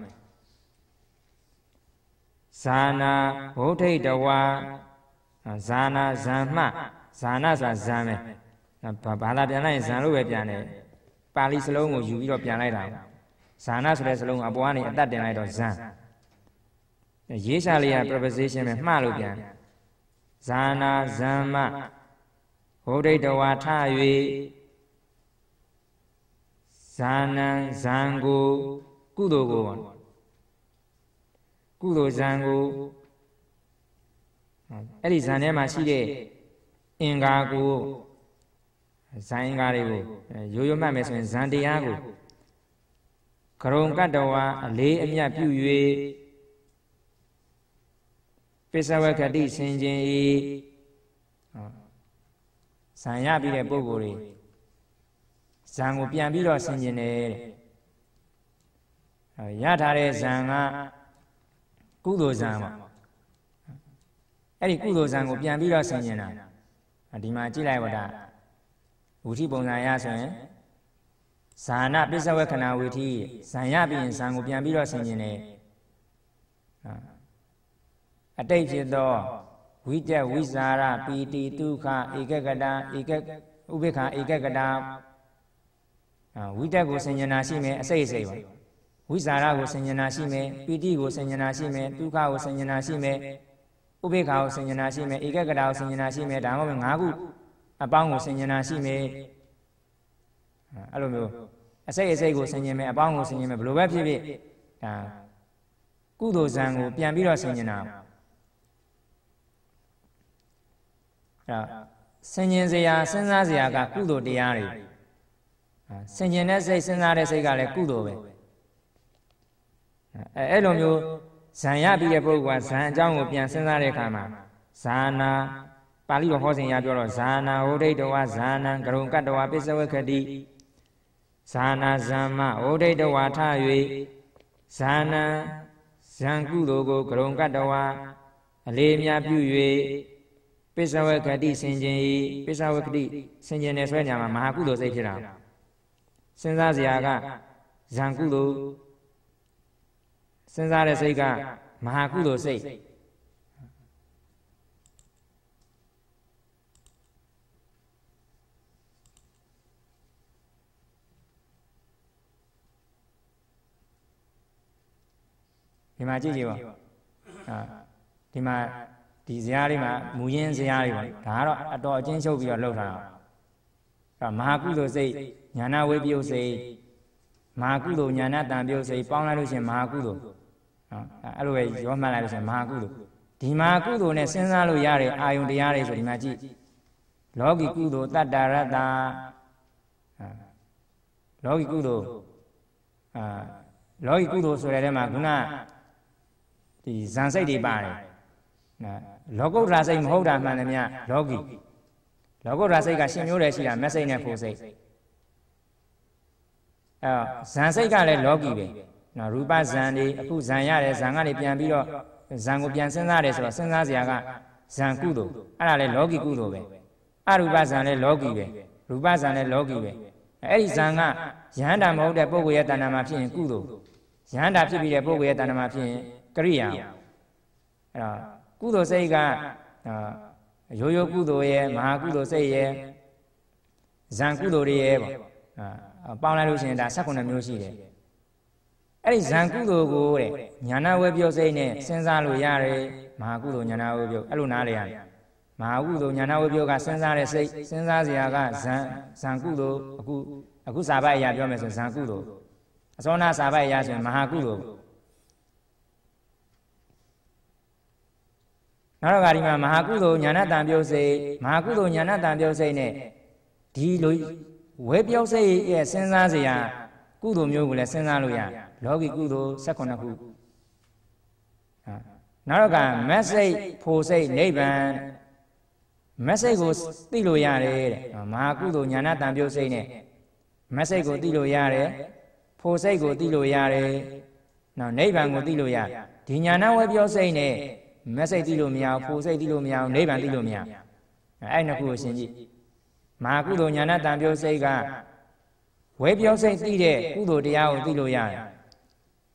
ဇာနာဘုဋိတဝါဇာနာဇံမှ ဇာနာဆိုတာဇံပဲဘာလာပြန်လိုက်ရင်ဇံလို့ပဲပြန်တယ်ပါဠိစလုံးကိုယူပြီးတော့ပြန်လိုက်တာဇာနာဆိုတဲ့စလုံးကိုအပေါ်ကနေအတတ်တင်လိုက်တော့ဇံရေးရှာလေးက preposition ပဲမှားလို့ပြန်ဇာနာဇမ္မဘုဒ္ဓတဝါထ၍ဇာနံဇံကိုကုသိုလ်ကိုကုသိုလ်ဇံကိုအဲ့ဒီဇံထဲမှာရှိတဲ့ အင်္ဂါကိုဇန်အင်္ဂါတွေကိုရိုးရိုးမှတ်မယ်ဆိုရင်ဇန်တရားကိုကရုံကတ္တဝါအလေးအမြတ်ပြု၍ပိစဝကတိဆင်ခြင်းဤဇံရပြီးတဲ့ပုဂ္ဂိုလ်တွေဇံကိုပြန်ပြီးတော့ဆင်ခြင်းတယ်ရထားတဲ့ဇံကကုသိုလ်ဇံပါအဲ့ဒီကုသိုလ်ဇံကိုပြန်ပြီးတော့ဆင်ခြင်းတာ ဒီမှာကြည့်လိုက်ပါဒါဝိထိပုံစံရဆိုရင်ဇာနာပစ္စဝေခဏဝိထိဇံရပြီးရင်ဇံကိုပြန်ပြီးတော့ဆင်ခြင်းတယ်အတိတ်ဖြစ်သောဝိတက်ဝိဇာရပီတိဒုက္ခဧကကတာဧကဥပိ္ပခာဧကကတာဝိတက်ကိုဆင်ញနာရှိမယ်အစိတ်အစိတ်ပါဝိဇာရကိုဆင်ញနာရှိမယ်ပီတိကိုဆင်ញနာရှိမယ်ဒုက္ခကိုဆင်ញနာရှိမယ် ဥပိ္ပခာကိုဆင်ញနာရှိမယ်ဧကကတာကိုဆင်ញနာရှိမယ်ဒါမှမဟုတ်၅ခုအပေါင်းကိုဆင်ញနာရှိမယ်အဲ့လိုမျိုးအစိတ်အစိတ်ကိုဆင်ញင်မယ်အပေါင်းကိုဆင်ញင်မယ်ဘယ်လိုပဲဖြစ်ဖြစ်ဒါကုသိုလ်ဇံကိုပြန်ပြီးတော့ဆင်ញင်တာအဲ့ဆင်ញင်စရာစဉ်းစားစရာကကုသိုလ်တရားတွေဆင်ញင်တဲ့စိတ်စဉ်းစားတဲ့စိတ်ကလည်းကုသိုလ်ပဲအဲအဲ့လိုမျိုး ဇံရပြီးတဲ့ပုဂ္ဂိုလ်ကဇံအကြောင်းကိုပြန်စဉ်းစားတဲ့အခါမှာဇာနာပါဠိတော်ဟောစဉ်ရပြောတော့ဇာနာဟောဒိတဝဇာနံကရုံကတ္တဝပစ္စဝခတိဇာနာဇမ္မဟောဒိတဝထ၍ဇာနံဇံကုသိုလ်ကိုကရုံကတ္တဝအလေးမြပြု၍ပစ္စဝကတိဆင်ခြင်းဤပစ္စဝကတိဆင်ခြင်းနဲ့ဆွဲညာမှာမဟာကုသိုလ်စိတ်ဖြစ်တာစဉ်းစားစရာကဇံကုသိုလ် စဉ်းစားတဲ့စိတ်ကမဟာကုသိုလ်စိတ်ဒီမှာကြည့်ကြည့်ပါအာဒီမှာဒီဇာတ်လေးမှာမူရင်းဇာတ်လေးပါဒါကတော့အတော်အချင်းချုပ်ပြီးတော့လှုပ်ထားတာအဲမဟာကုသိုလ်စိတ်ညာနာဝိပယုတ်စိတ်မဟာကုသိုလ်ညာနာတန်ပြုတ်စိတ်ပေါင်းလိုက်လို့ရှိရင်မဟာကုသိုလ် နော်အဲ့လိုပဲရောမှတ်လိုက်လို့ရှိရင်မဟာကုသိုလ်ဒီမဟာကုသိုလ်နဲ့စဉ်းစားလို့ရတဲ့အာယုန်တရားတွေဆိုဒီမှာကြည့်လောကီကုသိုလ်တတ္တရတ္တာလောကီကုသိုလ်အာလောကီကုသိုလ်ဆိုတဲ့ထဲမှာခုနဒီဇန်စိတ်တွေပါတယ်နော်လောကုတ္တရာစိတ်မဟုတ်တာမှန်တယ်မြလောကီလောကုတ္တရာစိတ်ကရှင်မျိုးတယ်ရှိတာမက်စိတ်နဲ့ဖို့စိတ်အဲဇန်စိတ်ကလည်းလောကီပဲ နော်ရူပဇန်တွေအခုဇန်ရတယ်ဇန်ကနေပြန်ပြီးတော့ဇန်ကိုပြန်စဉ်းစားတယ်ဆိုတော့စဉ်းစားစရာကဇန်ကုသိုလ်အဲ့ဒါလည်းလောကီကုသိုလ်ပဲအရူပဇန်လည်းလောကီပဲရူပဇန်လည်းလောကီပဲအဲ့ဒီဇန်ကယဟန္တာမဟုတ်တဲ့ပုဂ္ဂိုလ်ရဲ့တဏ္ဍာမှာဖြစ်ရင်ကုသိုလ်ယဟန္တာဖြစ်ပြီးတဲ့ပုဂ္ဂိုလ်ရဲ့တဏ္ဍာမှာဖြစ်ရင်ကရိယာအဲ့တော့ကုသိုလ်စိတ်ကရိုးရိုးကုသိုလ်ရဲ့မဟာကုသိုလ်စိတ်ရဲ့ဇံကုသိုလ်တွေရဲ့ပေါ့ပေါင်းလိုက်လို့ရှိရင်ဒါ16မျိုးရှိတယ် အဲ့ဒီဇံကုသိုလ်ကိုတဲ့ညာနာဝဲပြောစိတ်နဲ့စဉ်းစားလို့ရတယ်မဟာကုသိုလ်ညာနာဝဲပြောအဲ့လိုနားလေရတယ်မဟာကုသိုလ်ညာနာဝဲပြောကစဉ်းစားတဲ့စိတ်စဉ်းစားစရာကဇံဇံကုသိုလ်အခုအခုစာပိုက်အရာပြောမယ်ဆိုဇံကုသိုလ်အစောနာစာပိုက်အရာဆိုရင်မဟာကုသိုလ်နောက်တော့ကဒီမှာမဟာကုသိုလ်ညာဏတံပြုတ်စိတ်မဟာကုသိုလ်ညာဏတံပြုတ်စိတ်နဲ့ဒီလိုဝဲပြောက်စိတ်ရဲ့စဉ်းစားစရာကုသိုလ်မျိုးကိုလည်းစဉ်းစားလို့ရ လောကီကုသိုလ်16ခုနောက်တော့ကမက်စိတ်ဖိုစိတ်နိဗ္ဗာန်မက်စိတ်ကိုသိလို့ရတယ်တဲ့မဟာကုသိုလ်ညာဏတံပြုတ်စိတ်နဲ့မက်စိတ်ကိုသိလို့ရတယ်ဖိုစိတ်ကိုသိလို့ရတယ်နောက်နိဗ္ဗာန်ကိုသိလို့ရဒီညာဏဝဲပြောစိတ်နဲ့မက်စိတ်သိလို့မရဘူးဖိုစိတ်သိလို့မရဘူးနိဗ္ဗာန်သိလို့မရအဲ့နှစ်ခုကိုရှင်းကြည့်မဟာကုသိုလ်ညာဏတံပြောစိတ်ကဝဲပြောစိတ်သိတဲ့ကုသိုလ်တရားကိုသိလို့ရတယ်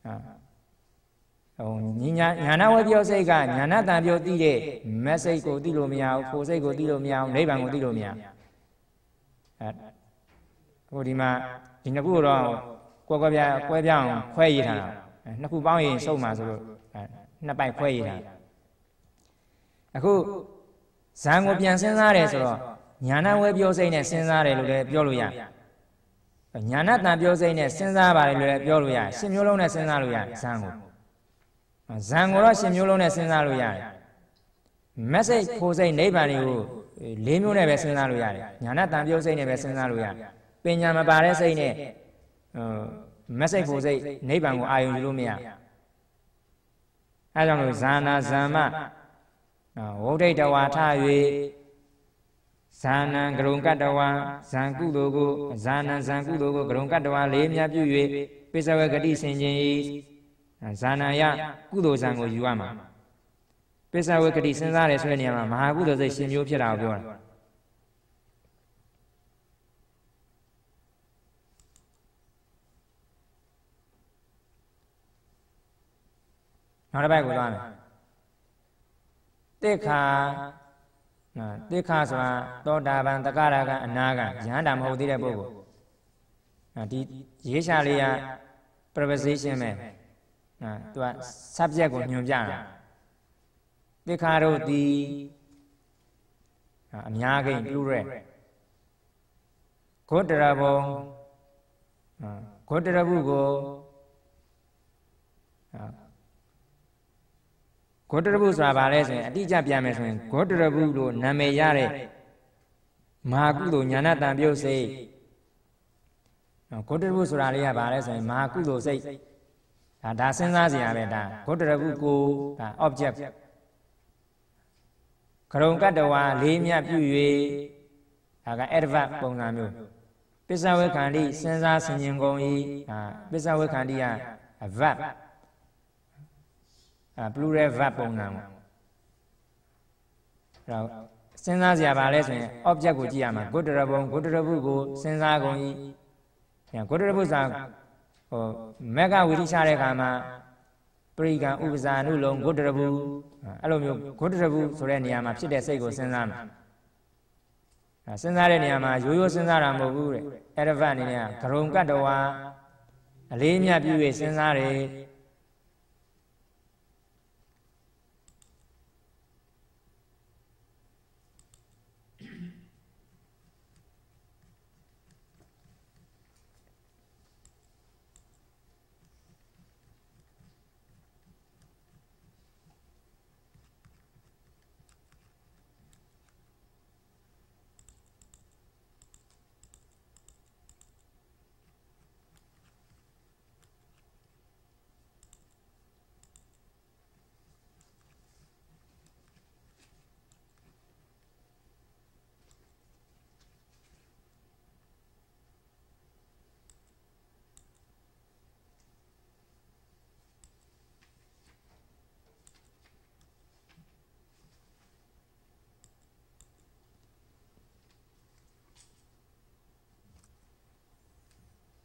ဟိုညာညာနာဝဲပြောစိတ်ကညာနာတံပြောသိတဲ့မက်စိတ်ကိုသိလို့မရဘူးဖိုစိတ်ကိုသိလို့မရဘူးနိဗ္ဗာန်ကိုသိလို့မရအဲဟိုဒီမှာဒီနှစ်ခုတော့ကွက်ကွက်ပြကွဲပြအောင်ခွဲရထားတာနှစ်ခုပေါင်းရင်စုံမှာဆိုလို့နှစ်ပိုက်ခွဲရတာအခုဇံကိုပြန်စဉ်းစားတယ်ဆိုတော့ညာနာဝဲပြောစိတ်နဲ့စဉ်းစားတယ်လို့လည်းပြောလို့ရ ညာနာတန်ပြောစိတ်နဲ့စဉ်းစားပါတယ်လို့လည်းပြောလို့ရရှင်မျိုးလုံးနဲ့စဉ်းစားလို့ရဇံကိုဇံကိုတော့ရှင်မျိုးလုံးနဲ့စဉ်းစားလို့ရတယ် message ဖိုးစိတ်နိဗ္ဗာန်တွေကိုလေးမျိုးနဲ့ပဲစဉ်းစားလို့ရတယ်ညာနာတန်ပြောစိတ်နဲ့ပဲစဉ်းစားလို့ရတယ်ပညာမပါတဲ့စိတ်နဲ့ဟို message ဖိုးစိတ်နိဗ္ဗာန်ကိုအာရုံယူလို့မရအဲကြောင့်လို့ဇာနာဇမ္မဝုဒိတဝါထ၍ ဇာနံကရုံကတ္တဝါဇံကုသိုလ်ကိုဇာနံဇံကုသိုလ်ကိုကရုံကတ္တဝါလေးမြပြု၍ပိစဝဂတိဆင်ခြင်း၏ဇာနာယကုသိုလ်ဇံကိုယူရမှာပိစဝဂတိစဉ်းစားတယ်ဆိုတဲ့နေရာမှာမဟာကုသိုလ်စိတ်ရှင်မျိုးဖြစ်တာကိုပြောတာနောက်တစ်ပိုက်ကိုသွားမယ်တိခါ နော်တိခါဆိုတာသောတာပန်တက္ကရာကအနာကယဟန္တာမဟုတ်သေးတဲ့ပုဂ္ဂိုလ်နော်ဒီရေးရှာလေးက preposition ပဲနော်သူက subject ကိုညွှန်ပြတာတိခါတို့ဒီအများကိန်း plural ဂုတ္တရဘုံဂုတ္တရဘုကို ဂေါတရပုဆိုတာဘာလဲဆိုရင်အတိအကျပြန်မယ်ဆိုရင်ဂေါတရပုလို့နာမည်ရတဲ့မဟာကုသိုလ်ညာဏတံပြုတ်စိတ်ဂေါတရပုဆိုတာလေးကဘာလဲဆိုရင်မဟာကုသိုလ်စိတ်ဒါဒါစဉ်းစားစရာပဲဒါဂေါတရပုကိုဒါ object ကရုံကတ္တဝါလေးမြပြု၍ဒါက adverb ပုံစံမျိုးပစ္စဝေခန္တိစဉ်းစားဆင်ခြင်ကုန်၏ဒါပစ္စဝေခန္တိက verb အဲ plural verb ပုံစံပေါ့အဲ့တော့စဉ်းစားစရာပါလဲဆိုရင် object ကိုကြည့်ရမှာဂုတ္တရဘုံဂုတ္တရဘုကိုစဉ်းစားကုန်၏ဂုတ္တရဘုစာဟိုမက်ကဝိရိချတဲ့ခါမှာပရိကံဥပဇာနုလုံးဂုတ္တရဘုအဲ့လိုမျိုးဂုတ္တရဘုဆိုတဲ့နေရာမှာဖြစ်တဲ့စိတ်ကိုစဉ်းစားမှာအဲစဉ်းစားတဲ့နေရာမှာရိုးရိုးစဉ်းစားတာမဟုတ်ဘူးတဲ့အဲ့ဒါဗအနေနဲ့ဂရုံကတ္တဝါအလေးမြတ်ပြု၍စဉ်းစားတယ်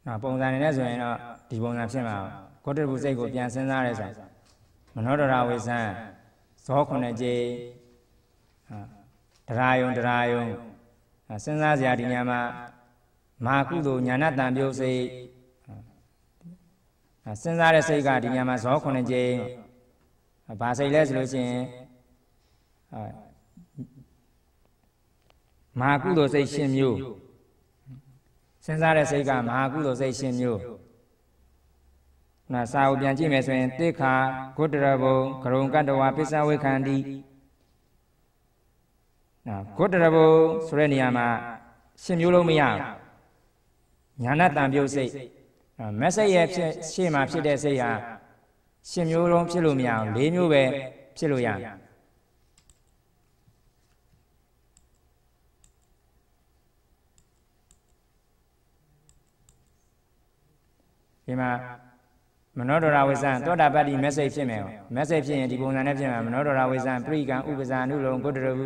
နော် ပုံစံနေနဲ့ဆိုရင်တော့ဒီပုံစံဖြစ်မှာကောတရပုစိတ်ကိုပြန်စဉ်းစားရဲဆိုမနောဒရာဝိဇံဇောခုနှစ်ကြိမ်ဟာတရားယုံတရားယုံစဉ်းစားစရာဒီညမှာမာကုသိုလ်ညာဏတံပြုတ်စိတ်စဉ်းစားတဲ့စိတ်ကဒီညမှာဇောခုနှစ်ကြိမ်ဘာစိတ်လဲဆိုလို့ရှိရင်မာကုသိုလ်စိတ်ရှင်မျိုး စဉ်းစားတဲ့စိတ်ကမဟာကုသိုလ်စိတ်ရှင်မျိုးနာစာအုပ်ပြန်ကြည့်မယ်ဆိုရင်တိခါဂုတရဘုံကရုံကတ္တဝါပစ္စဝေခန္တိနာဂုတရဘုံဆိုတဲ့နေရာမှာရှင်မျိုးလုံးမရညာဏတံပြုတ်စိတ်မက်ဆေ့ရဲ့ဖြစ်ရှေ့မှာဖြစ်တဲ့စိတ်ဟာရှင်မျိုးလုံးဖြစ်လို့မရအောင်၄မျိုးပဲဖြစ်လို့ရတယ် ဒီမှာမနောဒရဝိဇံသောတာပတ္တိ message ဖြစ်မယ်။ message ဖြစ်ရင်ဒီပုံစံနဲ့ဖြစ်မှာမနောဒရဝိဇံပရိကံဥပဇာနုလုံဂုတ္တရဟု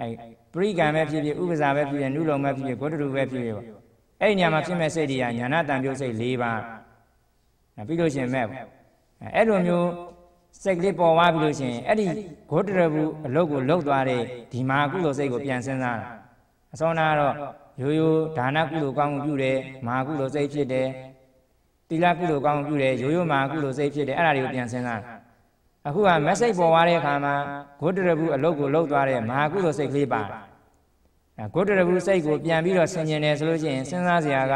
အဲပရိကံပဲဖြစ်ဖြစ်ဥပဇာပဲဖြစ်ဖြစ်နုလုံပဲဖြစ်ဖြစ်ဂုတ္တရပဲဖြစ်ဖြစ်ပေါ့။အဲ့ဒီညမှာဖြစ်မဲ့စိတ်တွေကညာနာတံပြုတ်စိတ်၄ပါး။ပြီးလို့ရှိရင်မဲ့ပေါ့။အဲ့လိုမျိုးစိတ်ကလေးပေါ်သွားပြီးလို့ရှိရင်အဲ့ဒီဂုတ္တရဘူးအလုတ်ကိုလှုပ်သွားတဲ့ဒီမာကုသိုလ်စိတ်ကိုပြန်စဉ်းစားတာ။အစောနာကတော့ရိုးရိုးဒါနကုသိုလ်ကောင်းမှုပြုတယ်မာကုသိုလ်စိတ်ဖြစ်တယ် တီလာကုသိုလ်ကောင်းပြုတယ်ရိုးရိုးမာကုသိုလ်စိတ်ဖြစ်တယ်အဲ့ဒါတွေကိုပြန်စဉ်းစားအခုကမက်ဆေ့ပေါ်သွားတဲ့အခါမှာဂုတ္တရဘူးအလုတ်ကိုလှုပ်သွားတဲ့မဟာကုသိုလ်စိတ်ကလေးပါဂုတ္တရဘူးစိတ်ကိုပြန်ပြီးတော့ဆင်ញင်တယ်ဆိုလို့ရှိရင်စဉ်းစားစရာက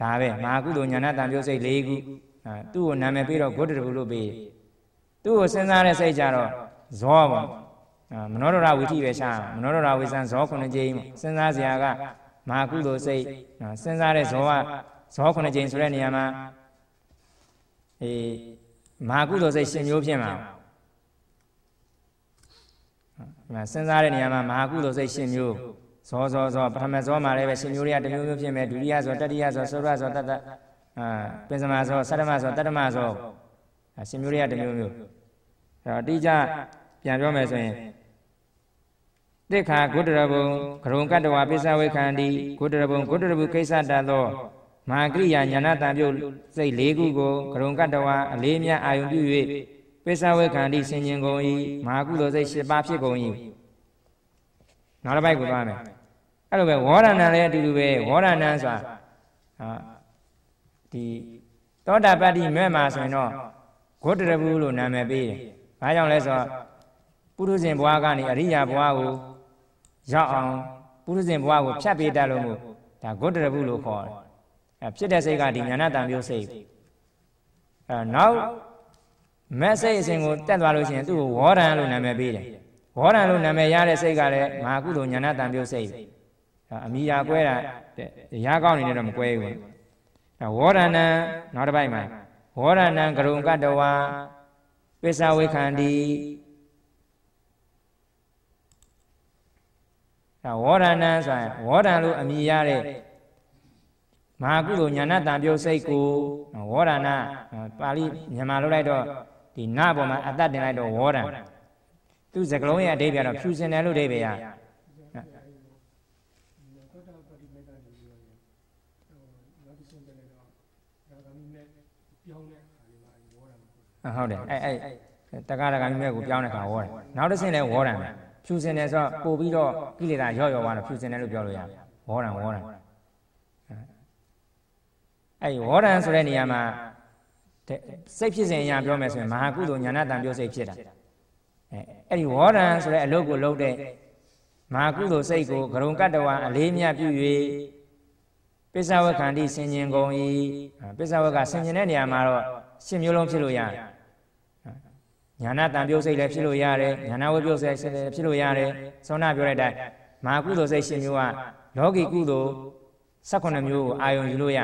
ဒါပဲမဟာကုသိုလ်ညာဏတံပြုတ်စိတ်၄ခုသူ့ကိုနာမည်ပြီးတော့ဂုတ္တရဘူးလို့ပြီးသူ့ကိုစဉ်းစားတဲ့စိတ်ကြတော့ဇောပေါ့မနောဒရဝိထိပဲရှာမနောဒရဝိဇံဇောခုနှစ်ကြိမ်စဉ်းစားစရာကမဟာကုသိုလ်စိတ်စဉ်းစားတဲ့ဇောက ဇောခုနှစ်ကြိမ်ဆိုတဲ့နေရာမှာအေးမဟာကုသိုလ်စိတ်ရှင်မျိုးဖြစ်မှာဒီမှာစဉ်းစားတဲ့နေရာမှာမဟာကုသိုလ်စိတ်ရှင်မျိုးဇောဇောဇောပထမဇောမှာလည်းပဲရှင်မျိုးတွေကတစ်မျိုးမျိုးဖြစ်မယ်ဒုတိယဇောတတိယဇောသုရဇောတတအာပင်စမဇောသတ္တမဇောတတ္တမဇောရှင်မျိုးတွေကတစ်မျိုးမျိုးအဲ့တော့အတိအကျပြန်ပြောမယ်ဆိုရင်တိခါဂုတ္တရဘုံဂရုံကတ္တဝါပိစ္ဆဝေခန္တီဂုတ္တရဘုံဂုတ္တရဘုကိစ္စတသော မဟာကရိယာညာဏတံပြုတ်စိတ်၄ခုကိုဂရုံကတ္တဝါအလေးမြတ်အာယုံပြု၍ပိစ္ဆဝေခန္တီဆင်ញင်ကုန်၏မဟာကုသိုလ်စိတ်၈ပါးဖြစ်ကုန်၏နောက်တစ်ပိုက်ကိုသွားမယ်အဲ့လိုပဲဝေါရဏံလည်းအတူတူပဲဝေါရဏံဆိုတာဟာဒီသောတာပတ္တိမဲ့မှာဆိုရင်တော့ဂုတ္တရဘူးလို့နာမည်ပေးတယ်။ဘာကြောင့်လဲဆိုတော့ပုရုဇဉ်ဘဝကနေအရိယာဘဝကိုရောက်အောင်ပုရုဇဉ်ဘဝကိုဖြတ်ပေးတတ်လို့မို့ဒါဂုတ္တရဘူးလို့ခေါ်တယ်။ အဲဖြစ်တဲ့စိတ်ကဒီညာဏတံမျိုးစိတ်။အဲနောက်မက်စိတ်အစဉ်ကိုတက်သွားလို့ရှိရင်သူ့ကိုဝေါရံလို့နာမည်ပေးတယ်။ဝေါရံလို့နာမည်ရတဲ့စိတ်ကလည်းမဟာကုသိုလ်ညာဏတံမျိုးစိတ်။အမိယာကွဲတာရာကောင်းနေတော့မကွဲဘူး။အဲဝေါရဏံနောက်တစ်ပိုက်မှာဝေါရဏံကရုံကတ္တဝါပိဿဝေခန္တီဒါဝေါရဏံဆိုရင်ဝေါရံလို့အမည်ရတဲ့ မဟာကုသိုလ်ညာဏတံပြုတ်စိတ်ကိုဝေါရဏပါဠိမြန်မာလိုလိုက်တော့ဒီနပေါ်မှာအတ္တတင်လိုက်တော့ဝေါရံသူစကလုံးရဲ့အဓိပ္ပာယ်တော့ဖြူစင်တယ်လို့အဓိပ္ပာယ်ရဟုတ်တယ်အဲ့အဲ့တက္ကရာဂမိမဲ့ကိုပြောင်းတဲ့ခါဝေါတယ်နောက်တစ်ဆင့်လဲဝေါတယ်ဖြူစင်တယ်ဆိုတော့ပို့ပြီးတော့ကိလေသာရော့ရော့သွားတော့ဖြူစင်တယ်လို့ပြောလို့ရတယ်ဝေါတယ်ဝေါတယ် အဲ့ဝေါတယ်ဆိုတဲ့နေရာမှာစိတ်ဖြစ်စဉ်အရာပြောမယ်ဆိုရင်မဟာကုသိုလ်ညာဏတံပြောစိတ်ဖြစ်တာအဲအဲ့ဒီဝေါတယ်ဆိုတဲ့အလုပ်ကိုလုပ်တဲ့မဟာကုသိုလ်စိတ်ကိုဂရုံကတ္တဝါအလေးမြတ်ပြု၍ပိဿဝခန္တိဆင်ញင်ကုန်၏ပိဿဝကဆင်ញင်တဲ့နေရာမှာတော့ရှင်းမျိုးလုံးဖြစ်လို့ရတယ်ညာနာတန်ပြုတ်စိတ်လည်းဖြစ်လို့ရတယ်ညာနာဝိပြုတ်စိတ်လည်းဖြစ်လို့ရတယ်သောနာပြောတဲ့အတိုင်းမဟာကုသိုလ်စိတ်ရှင်မျိုးကလောကီကုသိုလ်18မျိုးကိုအာယုံယူလို့ရ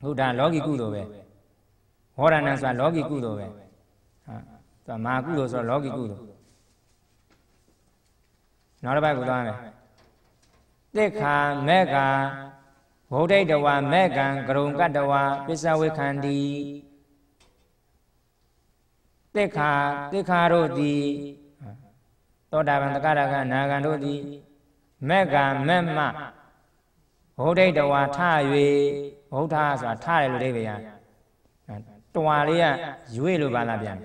ဟုတ်ဒါလောကီကုသိုလ်ပဲဟောရဏံဆိုတာလောကီကုသိုလ်ပဲဟာသူမဟာကုသိုလ်ဆိုတော့လောကီကုသိုလ်နောက်တစ်ပတ်ကိုသွားမယ်တိခာမေကဗုဒ္ဓိတဝါမေကံကရုံကတ္တဝါပစ္စဝေခန္တီတိခာတိခာတို့သည်သောတာပန်တက္ကရာကနာဂံတို့သည်မေကံမက်မဗုဒ္ဓိတဝါထ၍ ဗုဒ္ဓဆိုတာထတယ်လို့အိဗေယတွာလေးကရွေလို့ပါလားပြန်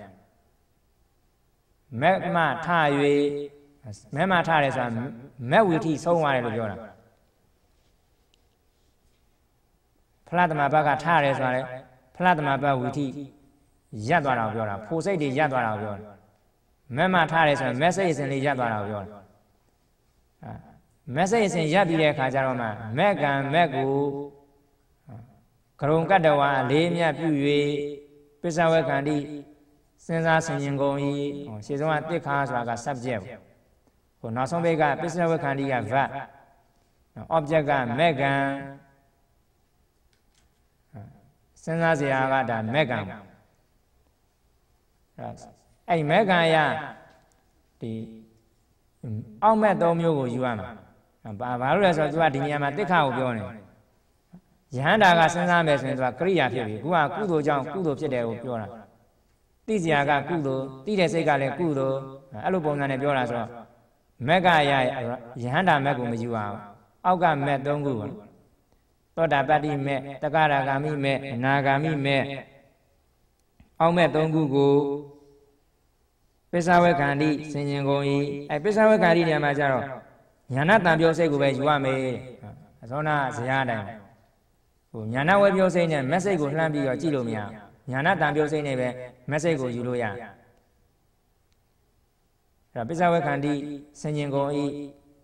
မက်မထ၍မက်မထတယ်ဆိုတာမက်ဝီထိဆုံးသွားတယ်လို့ပြောတာဖလားသမဘကထားရဲဆိုတာလေဖလားသမဘဝီထိရက်သွားတာကိုပြောတာဖိုစိတ်တွေရက်သွားတာကိုပြောတာမက်မထားရဲဆိုရင်မက်စိတ်အစဉ်လေးရက်သွားတာကိုပြောတာမက်စိတ်အစဉ်ရက်ပြီးတဲ့အခါကျတော့မှမက်ကံမက်ကို ကရုံကတ္တဝါလေးမြတ်ပြု၍ပစ္စဝေခန္တိစဉ်းစားဆင်ခြင်ကုန်၏ဟောရှေ့ဆုံးကတိခါဆိုတာက subject ဟိုနောက်ဆုံးဘက်ကပစ္စဝေခန္တိက verb object ကမက်ကံစဉ်းစားစရာကဒါမက်ကံအဲ့မက်ကံရဒီအောက်မဲ့၃မျိုးကိုယူရမှာဘာဘာလို့လဲဆိုတော့သူကဒီနေရာမှာတိခါကိုပြောနေယ ဟန္တာကစဉ်းစားမယ်ဆိုရင်သူကကရိယာဖြစ်ပြီခုကကုသိုလ်ကြောင့်ကုသိုလ်ဖြစ်တယ်ကိုပြောတာတိစရာကကုသိုလ်တိတဲ့စိတ်ကလည်းကုသိုလ်အဲ့လိုပုံစံနဲ့ပြောတာဆိုတော့မက်ကရယဟန္တာမက်ကိုမယူအောင်အောက်ကမက်၃ခုပါသောတာပတ္တိမဲ့တက္ကရာဂာမိမဲ့အနာဂာမိမဲ့အောက်မဲ့၃ခုကိုပိဿဝေခန္တိဆင်ញင်ကုန်၏အဲပိဿဝေခန္တိနေရာမှာကျတော့ညာဏတံပြောစိတ်ကိုပဲယူရမယ်အသောနာဇရာတိုင်း ဟိုညာဏဝေပြောစိတ်နဲ့မက်စိတ်ကိုလှမ်းပြီးတော့ကြည့်လို့မရ ညာနာတံပြုတ်စိတ်နဲ့ပဲ message ကိုယူလို့ရအဲ့တော့ပစ္စဝေခန္တီဆင်ញင်ကုန်ဤ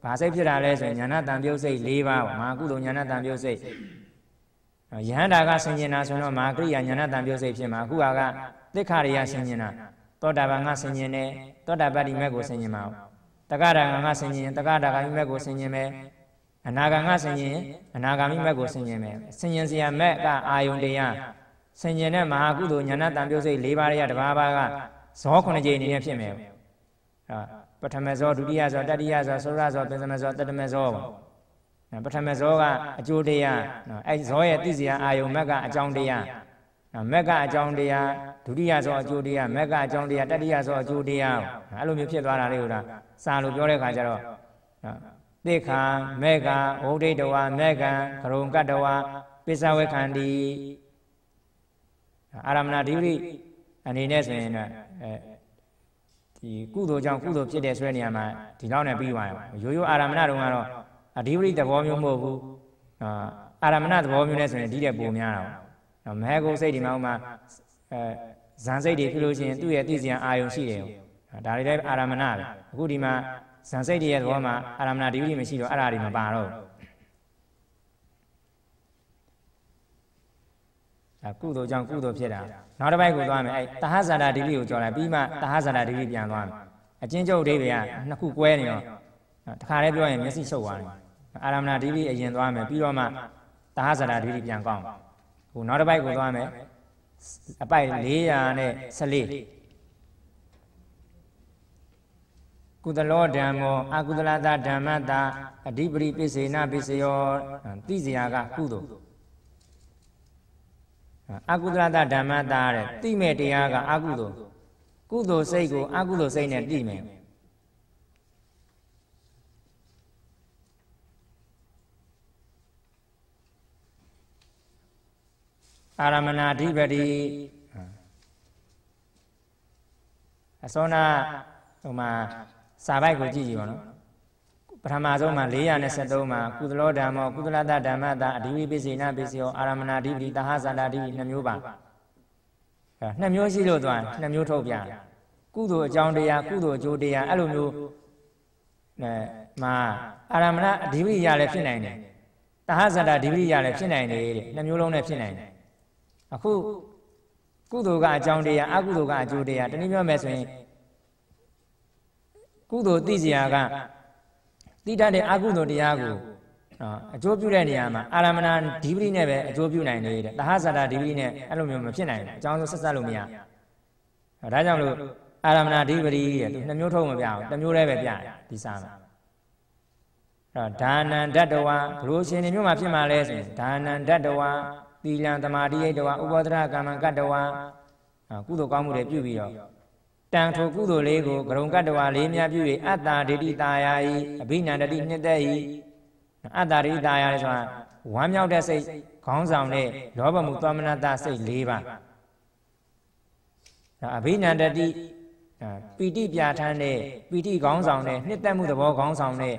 ဘာစိတ်ဖြစ်တာလဲဆိုရင်ညာနာတံပြုတ်စိတ်၄ပါးမာကုသိုလ်ညာနာတံပြုတ်စိတ်ယဟန္တာကဆင်ញင်တာဆိုတော့မာကရိယာညာနာတံပြုတ်စိတ်ဖြစ်မှာအခုကသိက္ခာရိယဆင်ញင်တာသောတာပန်ကဆင်ញင်တယ်သောတာပတ္တိမက်ကိုဆင်ញင်မှာတက္ကရာကဆင်ញင်တက္ကရာဂိမက်ကိုဆင်ញင်မယ် အနာဂံကဆင်ញင်အနာဂါမိမက်ကိုဆင်ញင်မယ်ဆင်ញင်စရာမက်ကအာယုန်တရားဆင်ញင်တဲ့မဟာကုသိုလ်ညာနာတံပြုတ်စိတ်၄ပါးရတပါးပါးကဇောခုနှစ်ကြိမ်အနေနဲ့ဖြစ်မယ်ဟာပထမဇောဒုတိယဇောတတိယဇောသုရဇောပင်စမဇောတတမဇောပထမဇောကအကျိုးတရားနော်အဲဇောရဲ့သိစရာအာယုံမက်ကအကြောင်းတရားနော်မက်ကအကြောင်းတရားဒုတိယဇောအကျိုးတရားမက်ကအကြောင်းတရားတတိယဇောအကျိုးတရားအဲ့လိုမျိုးဖြစ်သွားတာလေဟုတ်လားစာလို့ပြောတဲ့ခါကျတော့နော် သိခာမေကဝုဒိတဝမေကံကရုံကတ္တဝပိစဝေခန္တီအာရမဏဓိပတိအနေနဲ့ဆိုရင်တော့အဲဒီကုသိုလ်ကြောင့်ကုသိုလ်ဖြစ်တဲ့ဆွဲနေရာမှာဒီလောက်နဲ့ပြီးသွားတယ်ရိုးရိုးအာရမဏတုန်းကတော့အဓိပတိသဘောမျိုးမဟုတ်ဘူးအာရမဏသဘောမျိုးနဲ့ဆိုရင်ဒီတဲ့ပုံများတာပေါ့မဟကုစိတ်ဒီမှာဥမာအဲဇန်စိတ်တွေဖြစ်လို့ရှိရင်သူ့ရဲ့သိစရာအာယုံရှိတယ်ဒါတွေလည်းအာရမဏပဲအခုဒီမှာ ဇန်စိတ်တွေရဲ့သဘောမှာအာရမဏဓိပတိမရှိတော့အဲ့ဒါတွေမပါတော့ဘူးအဲကုသိုလ်ကြောင့်ကုသိုလ်ဖြစ်တာနောက်တစ်ပိုက်ကိုသွားမယ်အဲတဟဇာတာဒီလိကိုကြော်လိုက်ပြီးမှတဟဇာတာဒီလိပြန်သွားမယ်အချင်းကျုပ်အိဗေကနှစ်ခုကွဲနေတော့တခါတည်းပြောရင်မျက်စိရှုပ်သွားတယ်အာရမဏဒီလိအရင်သွားမယ်ပြီးတော့မှတဟဇာတာဒီလိပြန်ကောင်းဟိုနောက်တစ်ပိုက်ကိုသွားမယ်အပိုက်414 ကုသလောဓမ္မောအကုသလတာဓမ္မတာအဓိပရိပိစေနပိစယောတိစရာကကုသိုလ်အကုသလတဓမ္မတာတဲ့တိမဲ့တရားကအကုသိုလ်ကုသိုလ်စိတ်ကိုအကုသိုလ်စိတ်နဲ့တိမယ်အာရမဏအဓိပတိအစောနာဟိုမှာ စာပိုက်ကိုကြည့်ကြည့်ပါနော်ပထမဆုံးမှာ423မှာကုသလောဓမ္မောကုသလတဓမ္မတာအဓိဝိပိစေနပိစယောအာရမဏဓိပတိတဟဇာတာဓိပတိနှစ်မျိုးပါအဲနှစ်မျိုးရှိလို့သွားနှစ်မျိုးထုတ်ပြကုသိုလ်အကြောင်းတရားကုသိုလ်အကျိုးတရားအဲ့လိုမျိုးအဲမှာအာရမဏအဓိပတိရလည်းဖြစ်နိုင်တယ်တဟဇာတာဓိပတိရလည်းဖြစ်နိုင်တယ်တဲ့နှစ်မျိုးလုံးနဲ့ဖြစ်နိုင်တယ်အခုကုသိုလ်ကအကြောင်းတရားအကုသိုလ်ကအကျိုးတရားတနည်းပြောမယ်ဆိုရင် ကုသိုလ်သိစရာကတိတတ်တဲ့အကုသိုလ်တရားကိုအကျိုးပြုတဲ့နေရာမှာအာရမဏဒီပတိနဲ့ပဲအကျိုးပြုနိုင်နေတဲ့တဟဇာတာဒီပတိနဲ့အဲ့လိုမျိုးမဖြစ်နိုင်ဘူးအကြောင်းဆုံးဆက်ဆက်လို့မရဒါကြောင့်လို့အာရမဏဒီပတိတဲ့သူနှစ်မျိုးထုတ်မပြဘူးတစ်မျိုးတည်းပဲပြတယ်ဒီစာမှာအဲ့တော့ဒါနံဓတ္တဝါဘလို့ရှင်နေမျိုးမှာဖြစ်မှာလဲဆိုရင်ဒါနံဓတ္တဝါသီလံသမာဓိယတဝါဥပဒရကမ္မကတ္တဝါကုသိုလ်ကောင်းမှုတွေပြုပြီးတော့ တံထိုကုသိုလ်လေးကိုဂရုံကတ္တဝါလေးများပြု၍အတ္တာဒိဋ္ဌိတာယာဤအဘိနန္တတိနှစ်သက်ဤအတ္တာဒိဋ္ဌိတာယာလဲဆိုတာဝမ်းမြောက်တဲ့စိတ်ခေါင်းဆောင်တဲ့လောဘမှုသောမနတစိတ်၄ပါးအဘိနန္တတိပီတိပြဋ္ဌာန်းတဲ့ပီတိခေါင်းဆောင်တဲ့နှစ်သက်မှုသဘောခေါင်းဆောင်တဲ့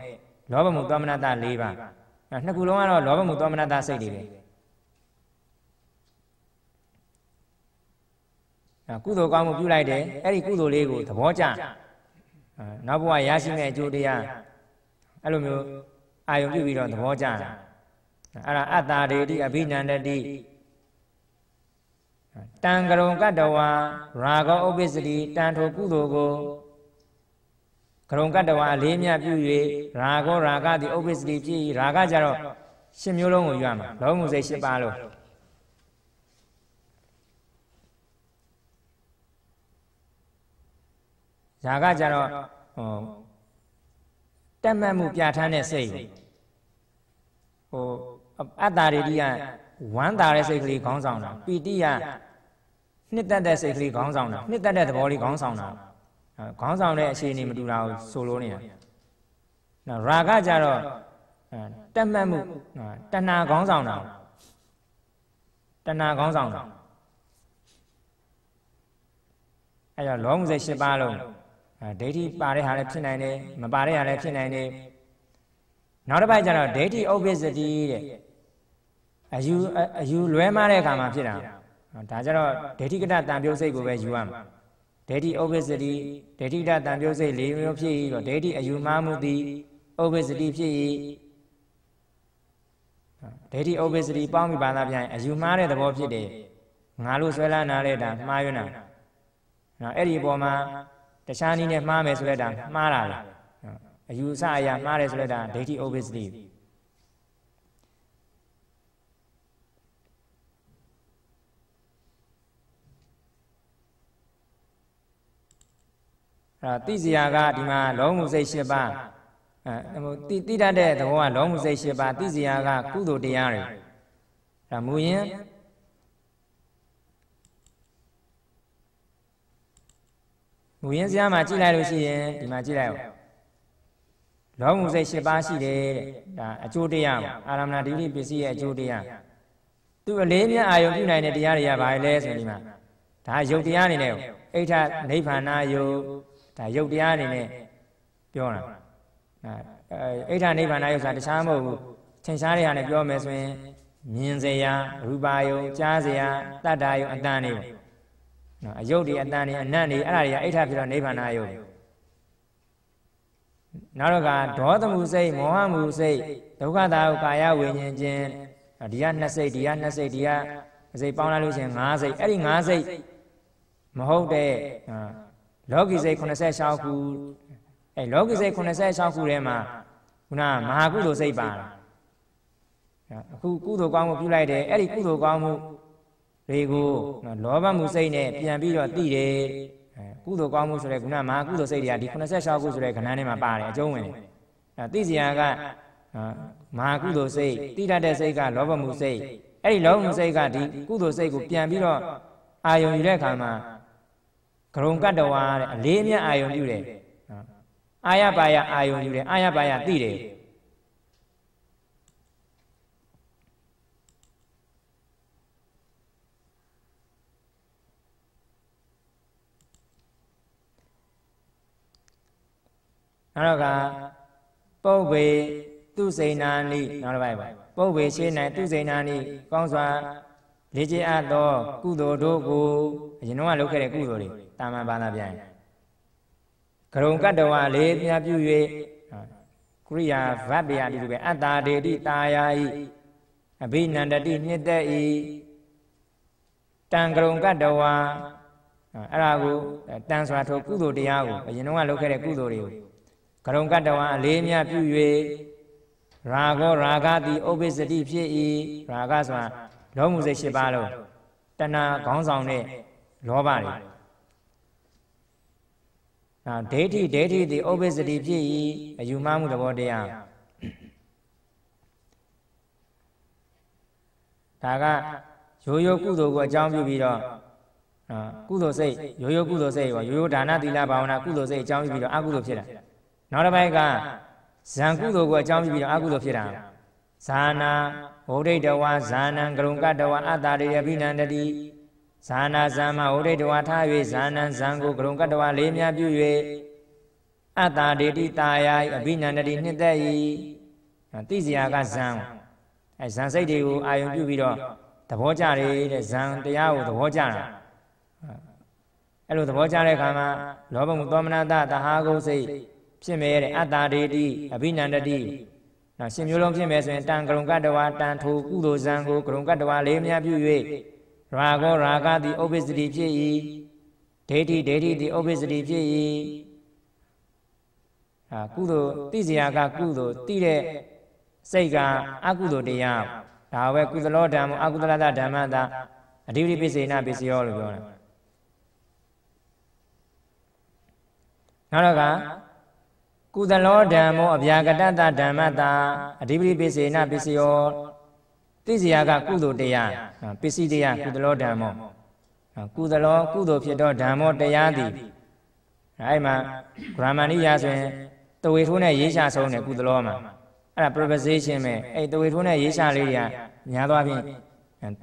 လောဘမှုသောမနတ၄ပါးနှစ်ခုလုံးကတော့လောဘမှုသောမနတစိတ်တွေပဲ ကုသိုလ်ကောင်းမှုပြုလိုက်တယ်အဲ့ဒီကုသိုလ်လေးကိုသဘောကျနောက်ဘဝရရှိမယ့်အကျိုးတရားအဲ့လိုမျိုးအာယုံပြုပြီးတော့သဘောကျတာအဲ့ဒါအတ္တာဒေတိအဘိနန္ဒတိတံကရုံကတ္တဝါရာဂောဥပ္ပစ္စတိတံထိုကုသိုလ်ကိုကရုံကတ္တဝါအလေးမြတ်ပြု၍ရာဂောရာဂတိဥပ္ပစ္စတိကြည်ရာဂကြတော့ရှင်းမျိုးလုံးကိုယူရမှာလောမှုစိတ်၈ပါးလို့ ဇာကကြတော့ဟိုတက်မှတ်မှုပြဋ္ဌာန်းတဲ့စိတ်ဟိုအတ္တရိတိကဝမ်းသာတဲ့စိတ်ကလေးခေါင်းဆောင်တာပီတိကနှစ်သက်တဲ့စိတ်ကလေးခေါင်းဆောင်တာနှစ်သက်တဲ့သဘောလေးခေါင်းဆောင်တာခေါင်းဆောင်တဲ့အခြေအနေမတူတာကိုဆိုလိုနေတာနော်ရာဂကြတော့တက်မှတ်မှုတဏှာခေါင်းဆောင်တာတဏှာခေါင်းဆောင်တာအဲဒါလောမှုစိတ်၈ပါးလုံး ဒိဋ္ဌိပါတဲ့ဟာလည်းဖြစ်နိုင်တယ်မပါတဲ့ဟာလည်းဖြစ်နိုင်တယ်နောက်တစ်ပိုက်ကျတော့ဒိဋ္ဌိဥပ္ပစ္စတိတဲ့အယူအယူလွဲမှားတဲ့အခါမှာဖြစ်တာဒါကြတော့ဒိဋ္ဌိကတတံပြုတ်စိတ်ကိုပဲယူရမှာဒိဋ္ဌိဥပ္ပစ္စတိဒိဋ္ဌိကတံပြုတ်စိတ်၄မျိုးဖြစ်၏တော့ဒိဋ္ဌိအယူမှားမှုသည်ဥပ္ပစ္စတိဖြစ်၏ဒိဋ္ဌိဥပ္ပစ္စတိပေါင်းပြီးပါလားပြန်အယူမှားတဲ့သဘောဖြစ်တယ်ငါလို့ဆွဲလာနာတဲ့ဒါမှားရွံ့တာနော်အဲ့ဒီအပေါ်မှာ တခြားနည်းနဲ့မှားမယ်ဆိုလဲဒါမှားတာလေအယူအဆအရာမှားတယ်ဆိုလဲဒါဒိဋ္ဌိဥပ္ပစ္စတိအဲ့တိစရာကဒီမှာလုံးမှုစိတ်၈ပါးအဲတိတိတတ်တဲ့သဘောကလုံးမှုစိတ်၈ပါးတိစရာကကုသိုလ်တရားတွေဒါမူရင် မူရင်စရာမှာကြည့်လိုက်လို့ရှိရင်ဒီမှာကြည့်လိုက်အောင်လောမှုစိတ်၈ပါးရှိတယ်တဲ့ဒါအကျိုးတရားပါအာရမဏဒိဋ္ဌိပစ္စည်းရဲ့အကျိုးတရားသူအလေးမြတ်အာယုံပြုနိုင်တဲ့တရားတွေကဘာလဲဆိုဒီမှာဒါယုတ်တရားအနေနဲ့အိဋ္ဌနိဗ္ဗာန်ယုတ်ဒါယုတ်တရားအနေနဲ့ပြောတာအဲအိဋ္ဌနိဗ္ဗာန်ယုတ်ဆိုတာတခြားမဟုတ်ဘူးထင်ရှားတဲ့ဟာနဲ့ပြောမယ်ဆိုရင်မြင်စေရာရူပါယုံကြားစေရာတတ္တာယုံအတန်နေပေါ့ နော်အယုတ်တွေအတန်တွေအနတ်တွေအဲ့ဒါတွေကအိဋ္ဌဖြစ်တော့နိဗ္ဗာန်ယုတ်နောက်တော့ကဒေါသမှုစိတ်မောဟမှုစိတ်ဒုက္ခတာကိုကာယဝိညာဉ်ချင်းဒီကနှစ်စိတ်ဒီကနှစ်စိတ်ဒီကစိတ်ပေါင်းလိုက်လို့ရှိရင်၅စိတ်အဲ့ဒီ၅စိတ်မဟုတ်တဲ့လောကီစိတ်86ခုအဲလောကီစိတ်86ခုထဲမှာခုနမဟာကုသိုလ်စိတ်ပါအခုကုသိုလ်ကောင်းမှုပြုလိုက်တယ်အဲ့ဒီကုသိုလ်ကောင်းမှု တွေကိုလောဘမှုစိတ်နဲ့ပြန်ပြီးတော့သိတယ်ကုသိုလ်ကောင်းမှုဆိုတဲ့ခုနမဟာကုသိုလ်စိတ်တွေကဒီ86ခုဆိုတဲ့ခဏန်းထဲမှာပါတယ်အကျုံးဝင်တယ်အဲသိစရာကမဟာကုသိုလ်စိတ်တိတတ်တဲ့စိတ်ကလောဘမှုစိတ်အဲ့ဒီလောဘမှုစိတ်ကဒီကုသိုလ်စိတ်ကိုပြန်ပြီးတော့အာယုံယူတဲ့အခါမှာကရုံကတ္တဝါတဲ့အလေးအမြတ်အာယုံပြုတယ်အာယပါယအာယုံယူတယ်အာယပါယသိတယ် နောက်တော့ကပုပ်ပေသူစိဏာနိနောက်တစ်ပိုက်ပါပုပ်ပေရှင်း၌သူစိဏာနိကောင်းစွာလေ့ကျင့်အပ်သောကုသိုလ်တို့ကိုအရင်တော့လုပ်ခဲ့တဲ့ကုသိုလ်တွေတာမန်ဘာသာပြန်ကရုံကတ္တဝလေးမြပြု၍ကုရိယာဗတ်တရားဒီလိုပဲအတ္တာဒေတိတာယာဤအဘိနန္တတိနှစ်သက်ဤတံကရုံကတ္တဝအဲ့ဒါကိုတန်စွာထိုကုသိုလ်တရားကိုအရင်တော့လုပ်ခဲ့တဲ့ကုသိုလ်တွေကို ကရုံကတ္တဝအလေးမြပြု၍ရာဂောရာဂတိဥပ္ပစ္စတိဖြစ်၏ရာဂဆိုတာလောမှုစိတ်၈ပါးလုံးတဏှာခေါင်းဆောင်တဲ့လောဘတွေအာဒိဋ္ဌိဒိဋ္ဌိသည်ဥပ္ပစ္စတိဖြစ်၏အယူမှားမှုသဘောတရားဒါကရိုးရိုးကုသိုလ်ကိုအကြောင်းပြုပြီးတော့အာကုသိုလ်စိတ်ရိုးရိုးကုသိုလ်စိတ်ရောရိုးရိုးဒါနသီလဘာဝနာကုသိုလ်စိတ်အကြောင်းပြုပြီးတော့အကုသိုလ်ဖြစ်တာ နောက်တစ်ပိုင်းကဇံကုသိုလ်ကိုအကြောင်းပြုပြီးတော့အကုသိုလ်ဖြစ်တာဇာနာဝဋိတဝါဇာနံကရုံကတဝါအတ္တရိယပိနန္တတိဇာနာဇမ္မဝဋိတဝါထား၍ဇာနံဇံကိုကရုံကတဝါလေးများပြု၍အတ္တာဒေတိတာယာအပိနန္တတိနှစ်သက်၏တိစရာကဇံအဲဇံစိတ်တွေကိုအာယုံပြုပြီးတော့သဘောကြတယ်တဲ့ဇံတရားကိုသဘောကြတာအဲ့လိုသဘောကြတဲ့အခါမှာလောဘမှုသောမနတသဟာကုစိတ် ဖြစ်မဲ့တဲ့အတ္တာဒေတိအပိနန္တတိနော်ရှင်မျိုးလုံးဖြစ်မယ်ဆိုရင်တန်ကရုံကတ္တဝါတန်ထိုကုသိုလ်ဇံကိုကရုံကတ္တဝါလေးများပြု၍ရာဂောရာဂတိဥပ္ပစ္စတိဖြစ်၏ဒိဋ္ဌိဒိဋ္ဌိတိဥပ္ပစ္စတိဖြစ်၏အာကုသိုလ်သိစရာကကုသိုလ်သိတဲ့စိတ်ကအကုသိုလ်တရားဒါပဲကုသလောဓမ္မအကုသလတဓမ္မတာအဓိပတိပစ္စေနပစ္စယောလို့ပြောတာနောက်တော့က ကုသလောဓမ္မောအဗျာကတတဓမ္မတာအဓိပတိပစ္စေနပစ္စယောသိစရာကကုသိုလ်တရားပစ္စည်းတရားကုသလောဓမ္မောကုသလောကုသိုလ်ဖြစ်သောဓမ္မောတရားသည်အဲ့မှာဂရမဏိယဆိုရင်တဝေထိုးနဲ့ရေးရှာဆုံးတယ်ကုသလောမှာအဲ့ဒါ preposition ပဲအဲ့တဝေထိုးနဲ့ရေးရှာလေးတွေကများသွားဖြင့်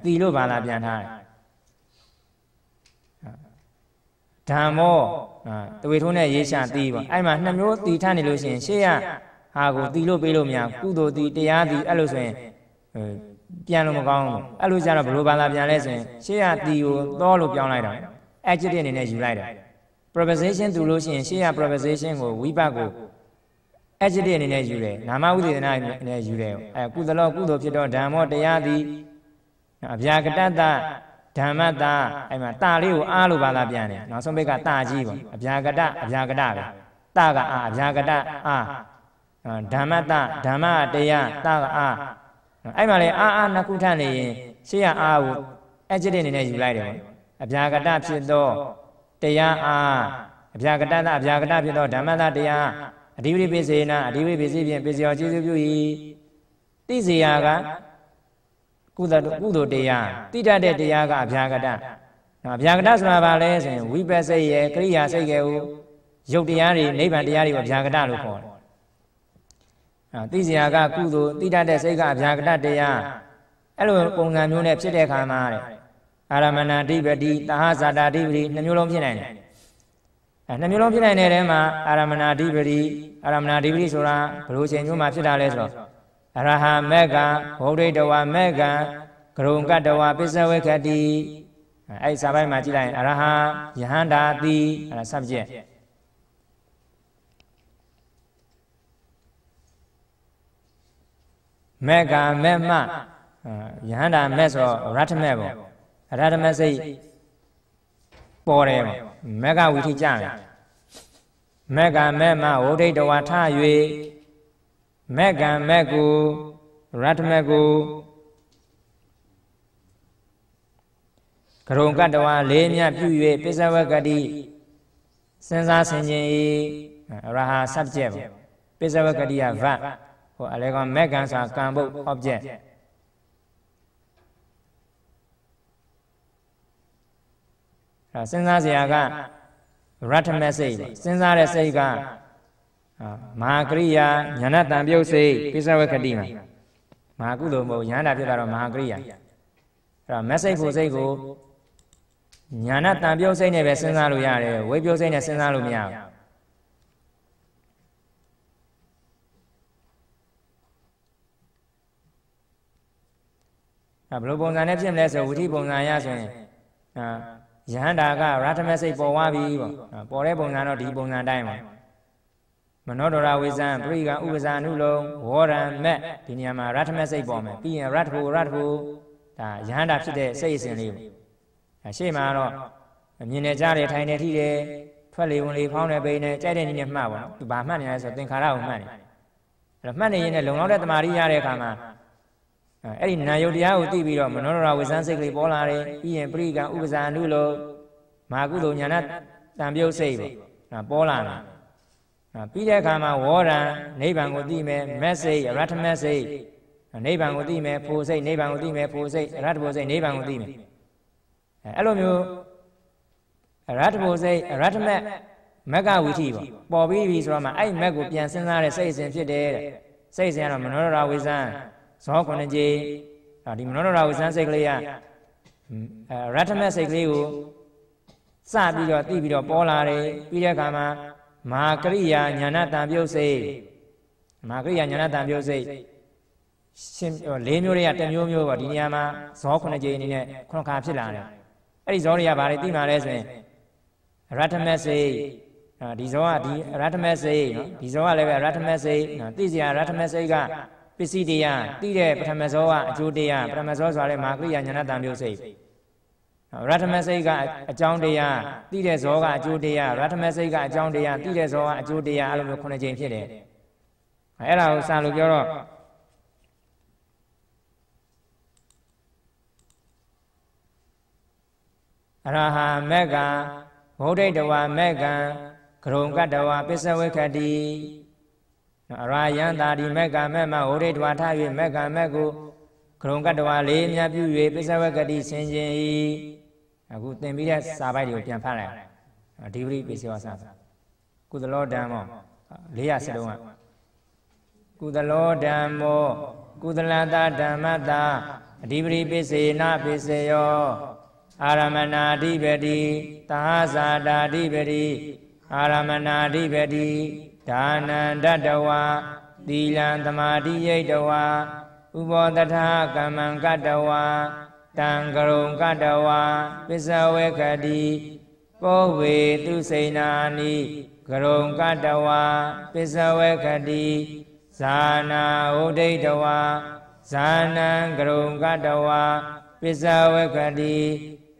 တီလို့ဘာလာပြန်ထားတယ်ဓမ္မောတဝေထုံးနဲ့ရေးရှာတီးပါအဲ့မှာနှစ်မျိုးတီထနေလို့ရှိရင်ရှေ့ရဟာကိုတီလို့ပေးလို့မရကုသိုလ်တီတရားတီအဲ့လိုဆိုရင်ပြန်လို့မကောင်းဘူးအဲ့လိုကြတော့ဘယ်လိုဘာသာပြန်လဲဆိုရင်ရှေ့ကတီကိုသောလို့ပြောင်းလိုက်တာ adjective အနေနဲ့ယူလိုက်တယ် preposition သူလို့ရှိရင်ရှေ့က preposition ကိုဝိပတ်ကို adjective အနေနဲ့ယူတယ်နာမဝိသေသနာအနေနဲ့ယူတယ်အဲကုသလောကုသိုလ်ဖြစ်တော့ဓမ္မောတရားသည်အဗျာကတတ ဓမ္မတာအဲ့မှာတာလေးကိုအားလို့ဘာသာပြန်တယ်နောက်ဆုံးဘက်ကတာကြီးပေါ့အဗျာကတအဗျာကတပဲတာကအာအဗျာကတအာဓမ္မတဓမ္မတရားတာကအာအဲ့မှာလေအာအာနှစ်ခုထပ်နေရင်ရှေ့ကအာကို adjective အနေနဲ့ယူလိုက်တယ်ပေါ့အဗျာကတဖြစ်တော့တရားအားအဗျာကတသအဗျာကတဖြစ်တော့ဓမ္မတတရားအဓိပတိပိစေနာအဓိပတိပိစေဖြင့်ပိစေယောကျေးဇူးပြု၏သိစေရာက ကုသကုသိုလ်တရားတိတတ်တဲ့တရားကအဗျာကတနော်အဗျာကတဆိုတာဘာလဲဆိုရင်ဝိပဿိယေကရိယာစိတ်ကေဟုရုပ်တရားတွေနိဗ္ဗာန်တရားတွေကိုအဗျာကတလို့ခေါ်တယ်အာသိစရာကကုသိုလ်တိတတ်တဲ့စိတ်ကအဗျာကတတရားအဲ့လိုပုံစံမျိုးနဲ့ဖြစ်တဲ့ခါမှာတဲ့အာရမဏဓိပတိတဟဇာတာဓိပတိနှမျိုးလုံးဖြစ်နိုင်တယ်အဲနှမျိုးလုံးဖြစ်နိုင်တဲ့ထဲမှာအာရမဏဓိပတိအာရမဏဓိပတိဆိုတာဘယ်လိုချိန်မျိုးမှာဖြစ်တာလဲဆိုတော့ အရဟံမေကဘုဒ္ဓိတဝမေကကရုံကတဝပစ္စဝေခတိအဲ့စာပိုင်းမှာကြည့်လိုက်ရင်အရဟံယဟန္တာတိအဲ့ဒါ subject မေကမေမယဟန္တာမေဆိုရထမေပေါ့ရထမေစိတ်ပေါ်တယ်ပေါ့မေကဝီထိကြတယ်မေကမေမဝုဒိတဝါထ၍ မေကမေကုရထမေကုကရုံကတဝါလေးမြပြု၍ပိစဝကတိစဉ်းစားဆင်ခြင်၏ရဟာ subject ပေါ့ပိစဝကတိက verb ဟိုအလေကမက်ကံစာကံပုတ် object အဲစဉ်းစားစရာက rat message စဉ်းစားတဲ့စိတ်က မဟာကရိယာညာဏတံပြုတ်စိတ်ပိစဝကတိမှာမဟာကုသိုလ်မဟုတ်ညာဏဖြစ်တာတော့မဟာကရိယာအဲ့တော့ message ဖို့စိတ်ကိုညာဏတံပြုတ်စိတ်နဲ့ပဲစဉ်းစားလို့ရတယ်ဝိပြုတ်စိတ်နဲ့စဉ်းစားလို့မရဘူးအဲဘယ်လိုပုံစံနဲ့ဖြစ်မလဲဆိုဝိထိပုံစံရဆိုရင်အာယဟန္တာကရထမစိတ်ပေါ်သွားပြီပေါ့ပေါ်တဲ့ပုံစံတော့ဒီပုံစံတိုင်းပါ မနောဒရဝိဇံပရိကဥပဇာနုလုံးဝေါရံမက်ဒီနေရာမှာရထမစိတ်ပေါ်မယ်ပြီးရင်ရထဘူရထဘူဒါယဟန္တာဖြစ်တဲ့စိတ်အစဉ်လေးပေါ့အဲရှေ့မှာတော့မြင်နေကြတယ်ထိုင်နေထိတယ်ထွက်လေဝင်လေဖောင်းနေပိနေကြိုက်တဲ့နည်းနဲ့မှတ်ပါတော့သူဘာမှတ်နေလဲဆိုသင်္ခါရကိုမှတ်နေအဲ့တော့မှတ်နေရင်လည်းလုံလောက်တဲ့တမာရီရတဲ့အခါမှာအဲ့ဒီနာယုတ်တရားကိုသိပြီးတော့မနောရဝိဇန်စိတ်ကလေးပေါ်လာတယ်ပြီးရင်ပရိကဥပဇာနုလို့မာကုသိုလ်ညာဏတံပြုတ်စိတ်ပေါ့ပေါ်လာတယ် ပြီးတဲ့အခါမှာဝေါရံနိဗ္ဗာန်ကိုသိမယ် message ရထ message နိဗ္ဗာန်ကိုသိမယ်ဖို့စိတ်နိဗ္ဗာန်ကိုသိမယ်ဖို့စိတ်ရထဖို့စိတ်နိဗ္ဗာန်ကိုသိမယ်အဲအဲ့လိုမျိုးရထဖို့စိတ်ရထမက်မက်ကဝိထိပေါ့ပေါ်ပြီးပြီဆိုတော့မှအဲ့မက်ကိုပြန်စဉ်းစားတဲ့စိတ်အစဉ်ဖြစ်တယ်တဲ့စိတ်အစဉ်ကတော့မနောရဝိဇန်ဇောခုနှစ်ကြိမ်ဒီမနောဒရာဝဇန်စိတ်ကလေးကအဲရထမက်စိတ်ကလေးကိုစပြီးတော့သိပြီးတော့ပေါ်လာတယ်ပြီးတဲ့အခါမှာ မဟာကရိယာညာဏတံပြုတ်စိတ်မဟာကရိယာညာဏတံပြုတ်စိတ်ရှင်လေးမျိုးတွေကတစ်မျိုးမျိုးပေါ့ဒီနေရာမှာဇောခုနှစ်ကြိမ်အနေနဲ့ခုနှစ်ခါဖြစ်လာတယ်အဲ့ဒီဇောတွေကဘာတွေသိမှလဲဆိုရင်ရထမက်စိတ်ဒီဇောကဒီရထမက်စိတ်နော်ဒီဇောကလည်းပဲရထမက်စိတ်သိစရာရထမက်စိတ်ကပစ္စည်းတရားသိတဲ့ပထမဇောကအကျိုးတရားပထမဇောဆိုတဲ့မာကရိယာညာဏတံမျိုးစိတ် ရထမစိတ်ကအကြောင်းတရားသိတဲ့ဇောကအကျိုးတရားရထမစိတ်ကအကြောင်းတရားသိတဲ့ဇောကအကျိုးတရားအဲ့လိုမျိုးခုနှစ်ကြိမ်ဖြစ်တယ်အဲ့ဒါကိုစာလို့ပြောတော့အရဟံမေကဗုဒ္ဓတဝမေကံကရုံကတဝပစ္စဝေခတိအရာယံတာဒီမက်ကမက်မဟိုရိတဝါထ၍မက်ကမက်ကိုကရုံကတဝါလေးမြတ်ပြု၍ပစ္စဝကတိဆင်ခြင်း၏ အခုသင်ပြီးတဲ့စာပိုက်တွေကိုပြန်ဖတ်လိုက်ဒီပရိပိစေဝစာကုသလောဓမ္မော400စတုံးကကုသလောဓမ္မောကုသလတာဓမ္မတာအဓိပတိပိစေနာပိစေယောအာရမဏာဓိပတိသဟဇာတာဓိပတိအာရမဏာဓိပတိဒါနံတတဝါသီလံသမာဓိယိတဝါဥပောတထာကမ္မံကတ္တဝါ တံကရုံကတ္တဝါပစ္စဝေခတိကောဝေသူစိဏာနိကရုံကတ္တဝါပစ္စဝေခတိဇာနာဥဒိတဝါဇာနံကရုံကတ္တဝါပစ္စဝေခတိ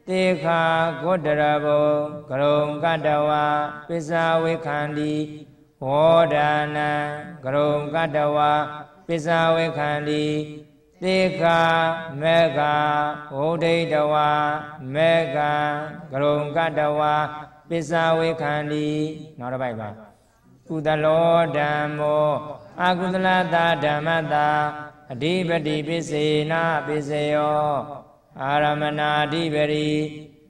တေခာဂုတ္တရဘောကရုံကတ္တဝါပစ္စဝေခန္တိဝောဒါနံကရုံကတ္တဝါပစ္စဝေခန္တိ သေခာမေဃဝုဒိတဝါမေဃကရုံကတ္တဝါပစ္စဝေခန္တိနောက်တစ်ပိုက်ပါကုသလောဓမ္မောအကုသလတာဓမ္မတာအဓိပတိပစ္စေနာပစ္စယောအာရမဏာဓိပရိ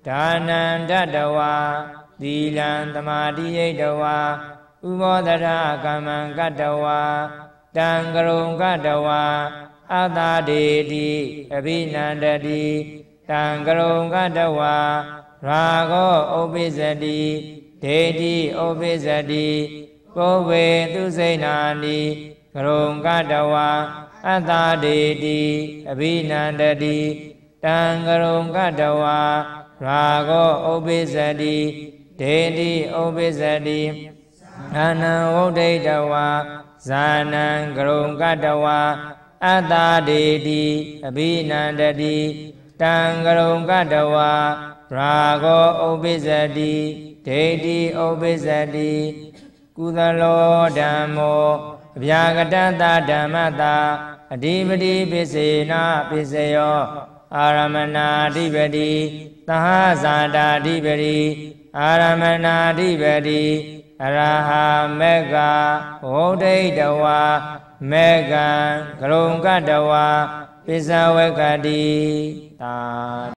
ဒါနံတတဝါသီလံသမာဓိယိတဝါဥဘောဒရကမ္မံကတဝါတံကရုံကတဝါ အတာဒေတိအဘိနန္တတိတံကရုံကတဝါရာဂောဥပိစတိဒေတိဥပိစတိကိုဝေသူစိဏာနိကရုံကတဝါအတာဒေတိအဘိနန္တတိတံကရုံကတဝါရာဂောဥပိစတိဒေတိဥပိစတိအနံဝုဒိတဝါဇာနံကရုံကတဝါ အတ္တာဒေတိအဘိနန္တတိတံကရုံကတဝါရာဂောဥပိစတိဒိဋ္ဌိဥပိစတိကုသလောဓမ္မောအဗျာကတတဓမ္မတာအဓိပတိပစ္စေနာပစ္စယောအာရမဏာဓိပတိသဟဇာတာဓိပတိအာရမဏာဓိပတိအရဟမေကဝုဒိတဝါ မေကံကရုံကတဝါပစ္စဝကတိသာ